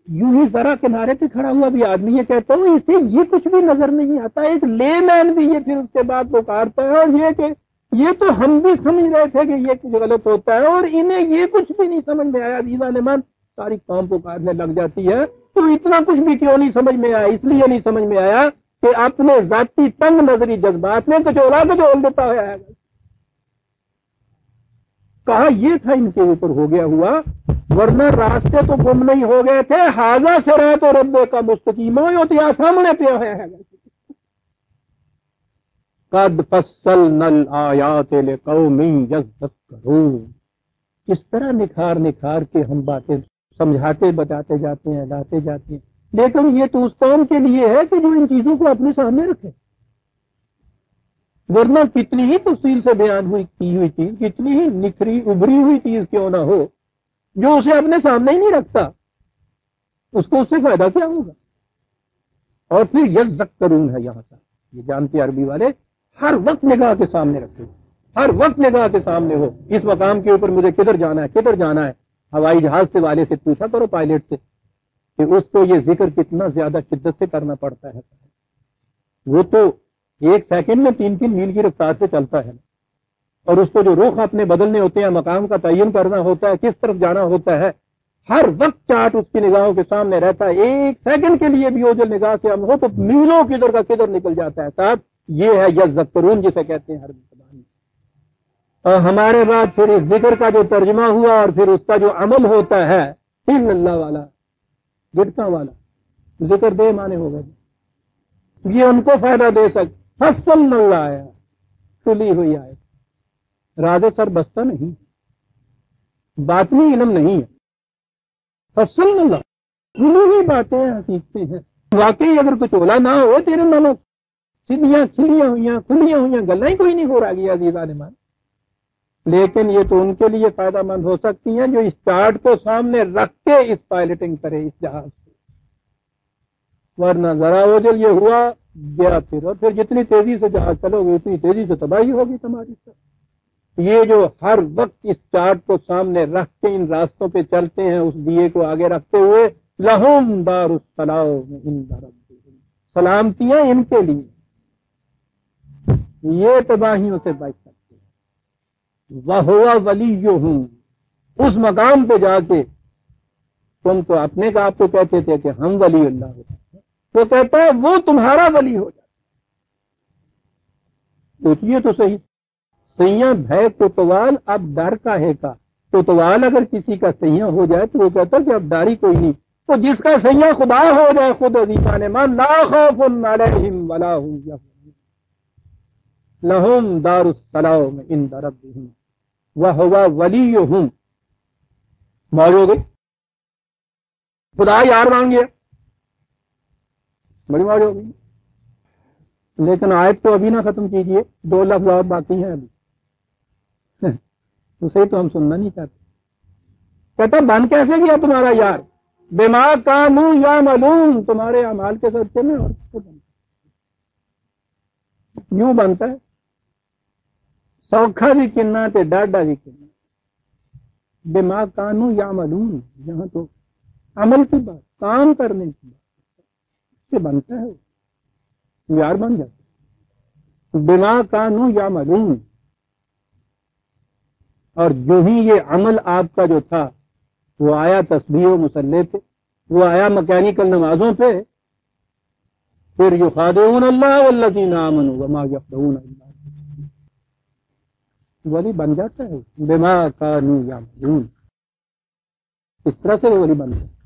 यूँ ही जरा किनारे पे खड़ा हुआ भी आदमी ये कहता हूँ इसे ये कुछ भी नज़र नहीं आता। एक ले मैन भी ये फिर उसके बाद पुकारता है। और ये कि ये तो हम भी समझ रहे थे कि ये कुछ गलत होता है। और इन्हें ये कुछ भी नहीं समझ में आया। दीदा ने मन सारी काम पुकारने लग जाती है। तो इतना कुछ भी क्यों नहीं समझ में आया? इसलिए नहीं समझ में आया कि अपने जाति तंग नजरी जज्बात में कचोला कचोल देता है। कहा यह था इनके ऊपर हो गया हुआ, वरना रास्ते तो गुम नहीं हो गए थे। हाजा से रहे तो रब्बे का मुस्तकीम हो तो सामने पे है। कद फ़सल नल आयात कौमी करो इस तरह निखार निखार के हम बातें समझाते, बताते जाते हैं, लाते जाते हैं। लेकिन ये तो उस कौम के लिए है कि जो इन चीज़ों को अपने सामने रखे। वरना कितनी ही तफसील से बयान हुई, की हुई चीज़ कितनी ही निखरी, उभरी हुई चीज़ क्यों ना हो, जो उसे अपने सामने ही नहीं रखता, उसको उससे फ़ायदा क्या होगा? और फिर यक करून है यहाँ तक। ये जानते अरबी वाले, हर वक्त निगाह के सामने रखे। हर वक्त निगाह के सामने हो। इस मकाम के ऊपर मुझे किधर जाना है, किधर जाना है? हवाई जहाज़ से वाले से पूछा करो पायलट से कि उसको ये ज़िक्र कितना ज़्यादा शिद्दत से करना पड़ता है। वो तो एक सेकंड में तीन तीन मील की रफ्तार से चलता है और उसको जो रुख अपने बदलने होते हैं मकाम का तयन करना होता है, किस तरफ़ जाना होता है, हर वक्त चार्ट उसकी निगाहों के सामने रहता है। एक सेकंड के लिए भी ओझल निगाह से हम हो तो मीलों किधर का किधर निकल जाता है। साहब, ये है यजकरून जिसे कहते हैं हर जबान हमारे बाद फिर इस ज़िक्र का जो तर्जमा हुआ और फिर उसका जो अमल होता है अल्लाह वाला गिटका वाला, ज़िक्र दे माने हो गए। ये उनको फ़ायदा दे सक। फ़सल नल्ला आया खुली हुई आए। राजे सर बसता नहीं। बातनी इलम नहीं है। फ़सल नल्ला खुली हुई बातें सीखते हैं। वाकई अगर कुछ ओला ना हो, तेरे नालों सीधियाँ खिलियाँ हुई खुलियाँ हुई गल ही कोई नहीं हो रहा गया मान लेकिन ये तो उनके लिए फायदामंद हो सकती हैं जो इस चार्ट को सामने रख के इस पायलटिंग करे इस जहाज़ से। वरना जरा वजल ये हुआ, गया फिर, और फिर जितनी तेज़ी से जहाज़ चलोगे, उतनी तेज़ी से तबाही होगी तुम्हारी सब। ये जो हर वक्त इस चार्ट को सामने रख के इन रास्तों पे चलते हैं, उस दिए को आगे रखते हुए लहोम दार सलामतियाँ इनके लिए। ये तबाहियों से बच सकते हैं वह हुआ वली जो हूँ उस मकाम पे जाके तुम तो अपने का आपको कहते थे कि हम वली अल्लाह हैं। तो कहता है, वो तुम्हारा वली हो जाता सोचिए तो सही। सैया भय कोतवाल, अब डर का है का? कोतवाल अगर किसी का सैया हो जाए तो वो कहता है कि अब डारी कोई नहीं। तो जिसका सैया खुदा हो जाए, खुद अजीफा ने मान ला खौफ वला लहुम दारुसलाम इन दरब वह हुआ वली हूँ मौज हो गई खुदा यार मांग। गया बड़ी मौज हो गई लेकिन आयत तो अभी ना खत्म कीजिए। दो लफ्ज और बाकी हैं अभी। [laughs] उसे तो हम सुनना नहीं चाहते। कहता, बन कैसे गया तुम्हारा यार? दिमाग का मुँह या मालूम। तुम्हारे अमाल के सच्चे में और यूँ बनता है? सौखा भी किन्ना ते डाडा भी किन्ना। दिमाग कानू या मलूम, यहाँ तो अमल की बात, काम करने की बात। से बनता है यार बन जाता दिमाग कानू या मलूम। और जो ही ये अमल आपका जो था, वो आया तस्बीह मुसल्ले पे, वो आया मैकेनिकल नमाजों पे, फिर यु खादून अल्लाह वल्लती नामन यफदून अल्लाह। वली बन जाता है। दिमाग का यामून इस तरह से वली बन जाता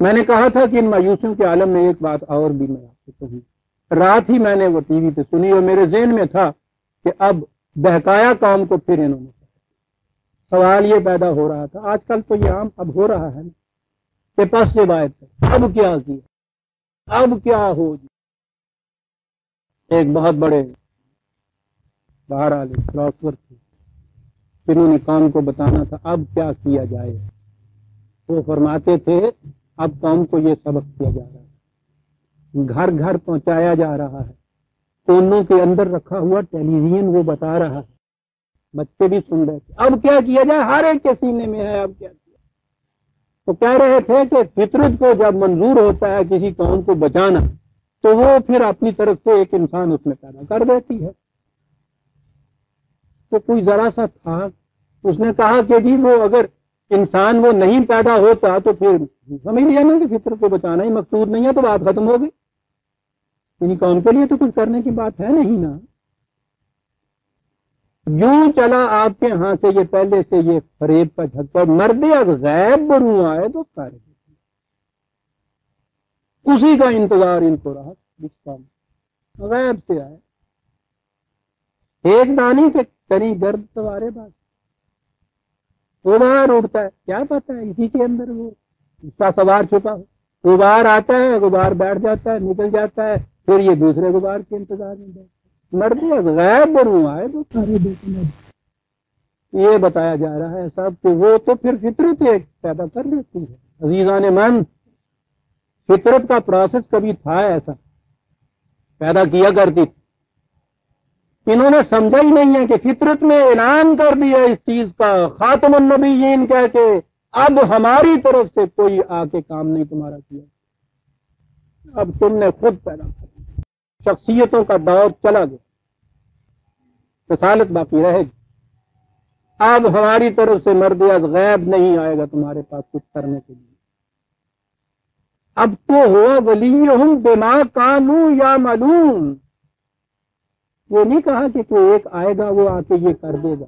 मैंने कहा था कि इन मायूसियों के आलम में एक बात और भी मैं आपको कहूँ। रात ही मैंने वो टीवी पे सुनी और मेरे जेन में था कि अब बहकाया काम को फिर इन्होंने सवाल ये पैदा हो रहा था। आजकल तो ये आम अब हो रहा है कि पस से बात अब क्या किया? अब क्या हो एक बहुत बड़े बाहर आले फिलोसफर थे। जिन्होंने काम को बताना था, अब क्या किया जाए? वो फरमाते थे, अब काम को ये सबक किया जा रहा है। घर घर पहुँचाया जा रहा है। कोनों के अंदर रखा हुआ टेलीविज़न वो बता रहा है। बच्चे भी सुन रहे थे। अब क्या किया जाए? हर एक के सीने में है, अब क्या किया तो कह रहे थे कि फितरत को जब मंजूर होता है किसी कौम को बचाना तो वो फिर अपनी तरफ़ से एक इंसान उसमें पैदा कर देती है। तो कोई जरा सा था उसने कहा कि जी वो अगर इंसान वो नहीं पैदा होता तो फिर समझ लिया ना कि फित्र को बचाना ही मकसूद नहीं है तो बात खत्म हो गई। इन्हीं कौन के लिए तो कुछ करने की बात है नहीं ना। यूँ चला आपके यहाँ से ये पहले से ये फरेब का झक्कर मर्दे गैब बरू आए तो कर उसी का इंतज़ार इनको रहा गैब से आए। एक के करी गर्द सवारे बात। गुबार उड़ता है। क्या पता है? इसी के अंदर वो उसका सवार छुपा हो गुबार आता है गुबार बैठ जाता है, निकल जाता है, फिर ये दूसरे गुबार के इंतज़ार में बैठता मर गया गैब बरू आए तो सारे देखने ये बताया जा रहा है सब कि वो तो फिर फितरत एक पैदा कर देती है। अजीजा ने मन, फितरत का प्रोसेस कभी था ऐसा? पैदा किया करती थी। इन्होंने समझा ही नहीं है कि फितरत में ऐलान कर दिया इस चीज़ का। खातम नबीन कह के अब हमारी तरफ़ से कोई आके काम नहीं तुम्हारा किया। अब तुमने खुद पैदा कर शख्सियतों का दौर चला गया। रसालत बाकी रहेगी। अब हमारी तरफ़ से मर्द गैब नहीं आएगा तुम्हारे पास कुछ करने के लिए। अब तो हुआ वली हूँ, बेमा कानू या मालूम। वो नहीं कहा कि कोई एक आएगा, वो आके ये कर देगा।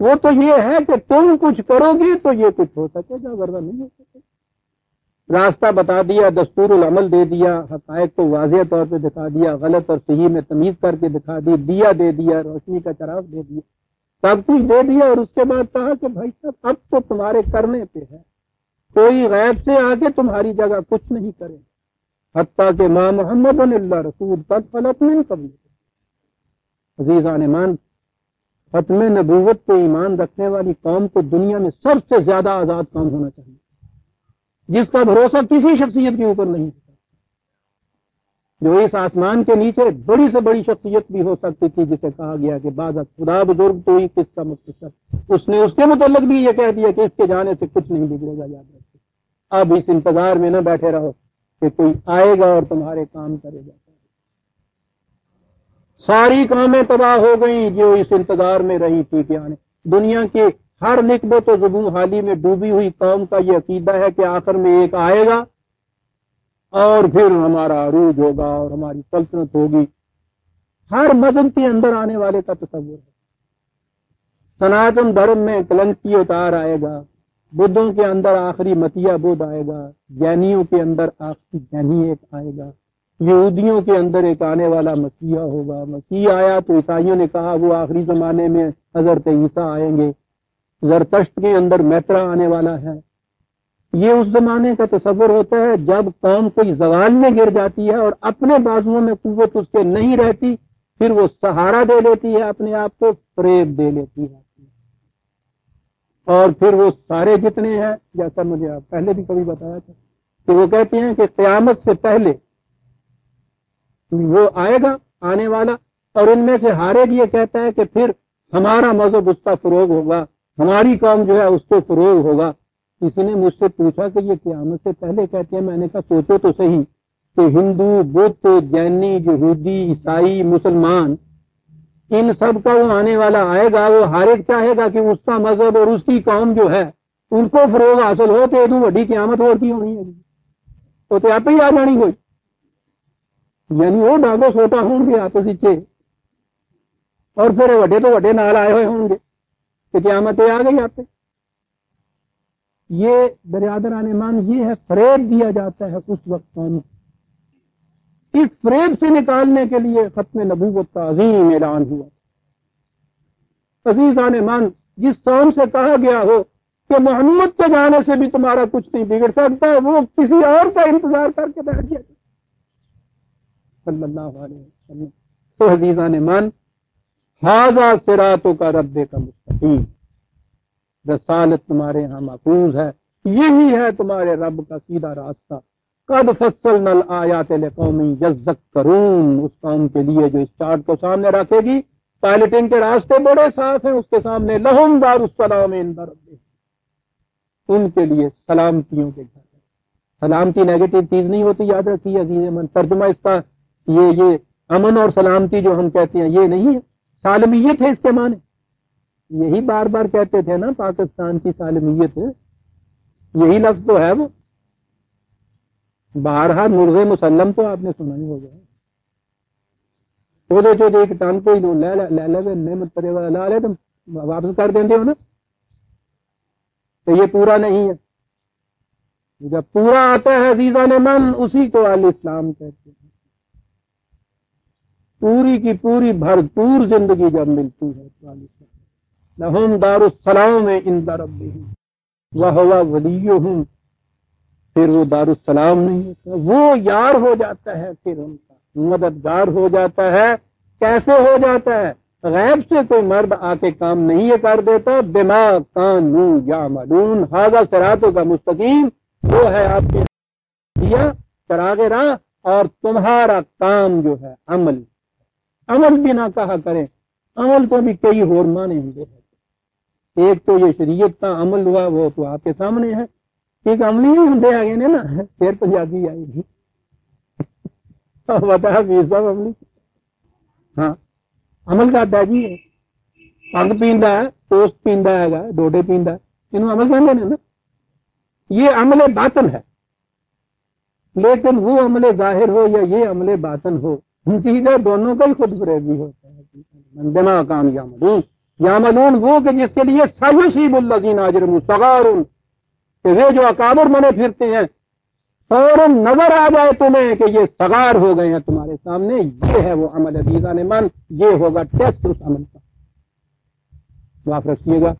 वो तो ये है कि तुम कुछ करोगे तो ये कुछ हो सकेगा, वरना नहीं हो सकेगा। रास्ता बता दिया दस्तूर अमल दे दिया, हकायक को वाजह तौर पे दिखा दिया, गलत और सही में तमीज करके दिखा दी, दिया दे दिया, रोशनी का चराग दे दिया। सब कुछ दे दिया और उसके बाद कहा कि भाई साहब, अब तो तुम्हारे करने पे है। कोई गैब से आके तुम्हारी जगह कुछ नहीं करे हत्या के माँ मोहम्मद रसूल तक फलत नहीं कभी अजीजा मान खत्म नबूवत पे ईमान रखने वाली कौम को दुनिया में सबसे ज़्यादा आज़ाद कौम होना चाहिए? जिसका भरोसा किसी शख्सियत के ऊपर नहीं होता। जो इस आसमान के नीचे बड़ी से बड़ी शख्सियत भी हो सकती थी, जिसे कहा गया कि बाद खुदा बुज़ुर्ग तो ही किसका मुख्तर उसने उसके मुतलक भी ये कह दिया कि इसके जाने से कुछ नहीं बिगड़ेगा, याद रखिए। अब इस इंतज़ार में न बैठे रहो कि कोई आएगा और तुम्हारे काम करेगा। सारी कामें तबाह हो गई, जो इस इंतज़ार में रही थी कि आने दुनिया के हर निकबत तो जबू हाली में डूबी हुई कौम का यह अकीदा है कि आखिर में एक आएगा और फिर हमारा अरूज होगा और हमारी सल्तनत होगी। हर मज़हब के अंदर आने वाले का तस्वुर है। सनातन धर्म में कलंकी उतार आएगा, बुद्धों के अंदर आखिरी मतिया बुद्ध आएगा, ज्ञानियों के अंदर आखिरी ज्ञानी एक आएगा। यहूदियों के अंदर एक आने वाला मसीहा होगा। मसीह आया तो ईसाइयों ने कहा, वो आखिरी जमाने में हज़रत ईसा आएँगे। जरतश्त के अंदर मैत्रा आने वाला है। ये उस जमाने का तस्वर होता है जब कौम कोई जवाल में गिर जाती है और अपने बाजुओं में कुत उसके नहीं रहती, फिर वो सहारा दे लेती है, अपने आप को प्रेम दे लेती है। और फिर वो सारे जितने हैं, जैसा मुझे आप पहले भी कभी बताया था, कि वो कहते हैं कि क्यामत से पहले वो आएगा, आने वाला, और इनमें से हारेग, ये कहता है कि फिर हमारा मज़हब उसका फरोग होगा, हमारी कौम जो है उसको फरोग होगा। किसी ने मुझसे पूछा कि ये क्यामत से पहले कहते हैं, मैंने कहा, सोचो तो सही कि हिंदू, बुद्ध, जैनी, यहूदी, ईसाई, मुसलमान, इन सब का वो आने वाला आएगा, वो हर एक चाहेगा कि उसका मज़हब और उसकी कौम जो है, उनको फरोग हासिल हो तो एदू वही क्यामत और की होनी है। वो तो आप ही आ जानी कोई। यानी वो डागो सोटा होंगे आपस और फिर वे तो वे नाल आए हुए होंगे। तो आ गई आप ये दरियादर मान ये है, फरेब दिया जाता है उस वक्त कौम इस फरेब से निकालने के लिए खत्म नबूवत का अजीम ऐलान हुआ। अज़ीज़ आने मान जिस कौम से कहा गया हो कि मोहम्मद के जाने से भी तुम्हारा कुछ नहीं बिगड़ सकता, वो किसी और का इंतज़ार करके बैठ गया। तो हजीजा ने मान हाजा सिरातों का रब का मुस्तकीम। रसालत तुम्हारे यहाँ महफूज है। यही है तुम्हारे रब का सीधा रास्ता। कद फ़सल नल आया आयात कौमी जज्जक करून उस कौम के लिए जो इस चार्ट को सामने रखेगी। पायलटिंग के रास्ते बड़े साफ़ हैं, उसके सामने लहुम दारुसलाम उनके लिए सलामतियों के घर सलामती नेगेटिव चीज़ नहीं होती, याद रखिए अज़ीज़ मन तर्जुमा इसका ये ये अमन और सलामती जो हम कहते हैं ये नहीं है सालमियत है इसके माने यही बार बार कहते थे ना पाकिस्तान की सालमियत यही लफ्ज तो है वो बारहा मुर्गे मुसलम तो आपने सुना ही होगा ਉਹਦੇ ਚੋਂ ਇੱਕ ਟਨ ਕੋਈ ਲੈ ਲੈ ਲਵੇ ਨਿਮਤ ਪਰੇ वाला ला ले तो वापस कर देते हो ना तो ये पूरा नहीं है जब पूरा आता है अजीजा ने मन उसी को अल इस्लाम कहते हैं पूरी की पूरी भरपूर ज़िंदगी जब मिलती है लहम दारुसलाम में इन दरब वह वली हूँ। फिर वो दारुसलाम नहीं होता। वो यार हो जाता है, फिर उनका मददगार हो जाता है। कैसे हो जाता है? गैब से कोई मर्द आके काम नहीं ये कर देता। दिमाग कानू या मलून हाजा सरातों का मुस्तकीम, वो है आपके दिया चरागे राह और तुम्हारा काम जो है, अमल। अमल भी ना कहा करें। अमल तो भी कई होर माने होंगे एक तो ये शरीयत का अमल हुआ, वो तो आपके सामने है। एक अमली ही होंगे आगे ने ना, फिर पंजाबी आएगी। बता वीर साहब अमली। हाँ अमल करता जी पग पींदा है, पोस्ट पींदा है, डोडे पींदा इन अमल कहते हैं ना। ये अमले बातन है। लेकिन वो अमले ज़ाहिर हो या ये अमले बातन हो है दोनों का ही खुद फरेबी होता है। बिना काम यामलून। यामलून वो कि जिसके लिए सयुसीबुल्लजीन आजरमू सगारुन। कि वे जो अकाबर बने फिरते हैं फ़ौरन नज़र आ जाए तुम्हें कि ये सगार हो गए हैं तुम्हारे सामने, ये है वो अमल अदीजा ने मन, ये होगा टेस्ट उस अमल का। माफ़ रखिएगा।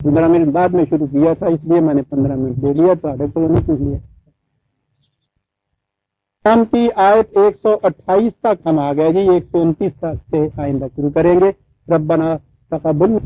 पंद्रह मिनट बाद में शुरू किया था, इसलिए मैंने पंद्रह मिनट दे लिया तो को नहीं पूछ लिया। शाम की आयत 128 तक हम आ गए जी 129 तक से आइंदा शुरू करेंगे। रब बना तकबुल।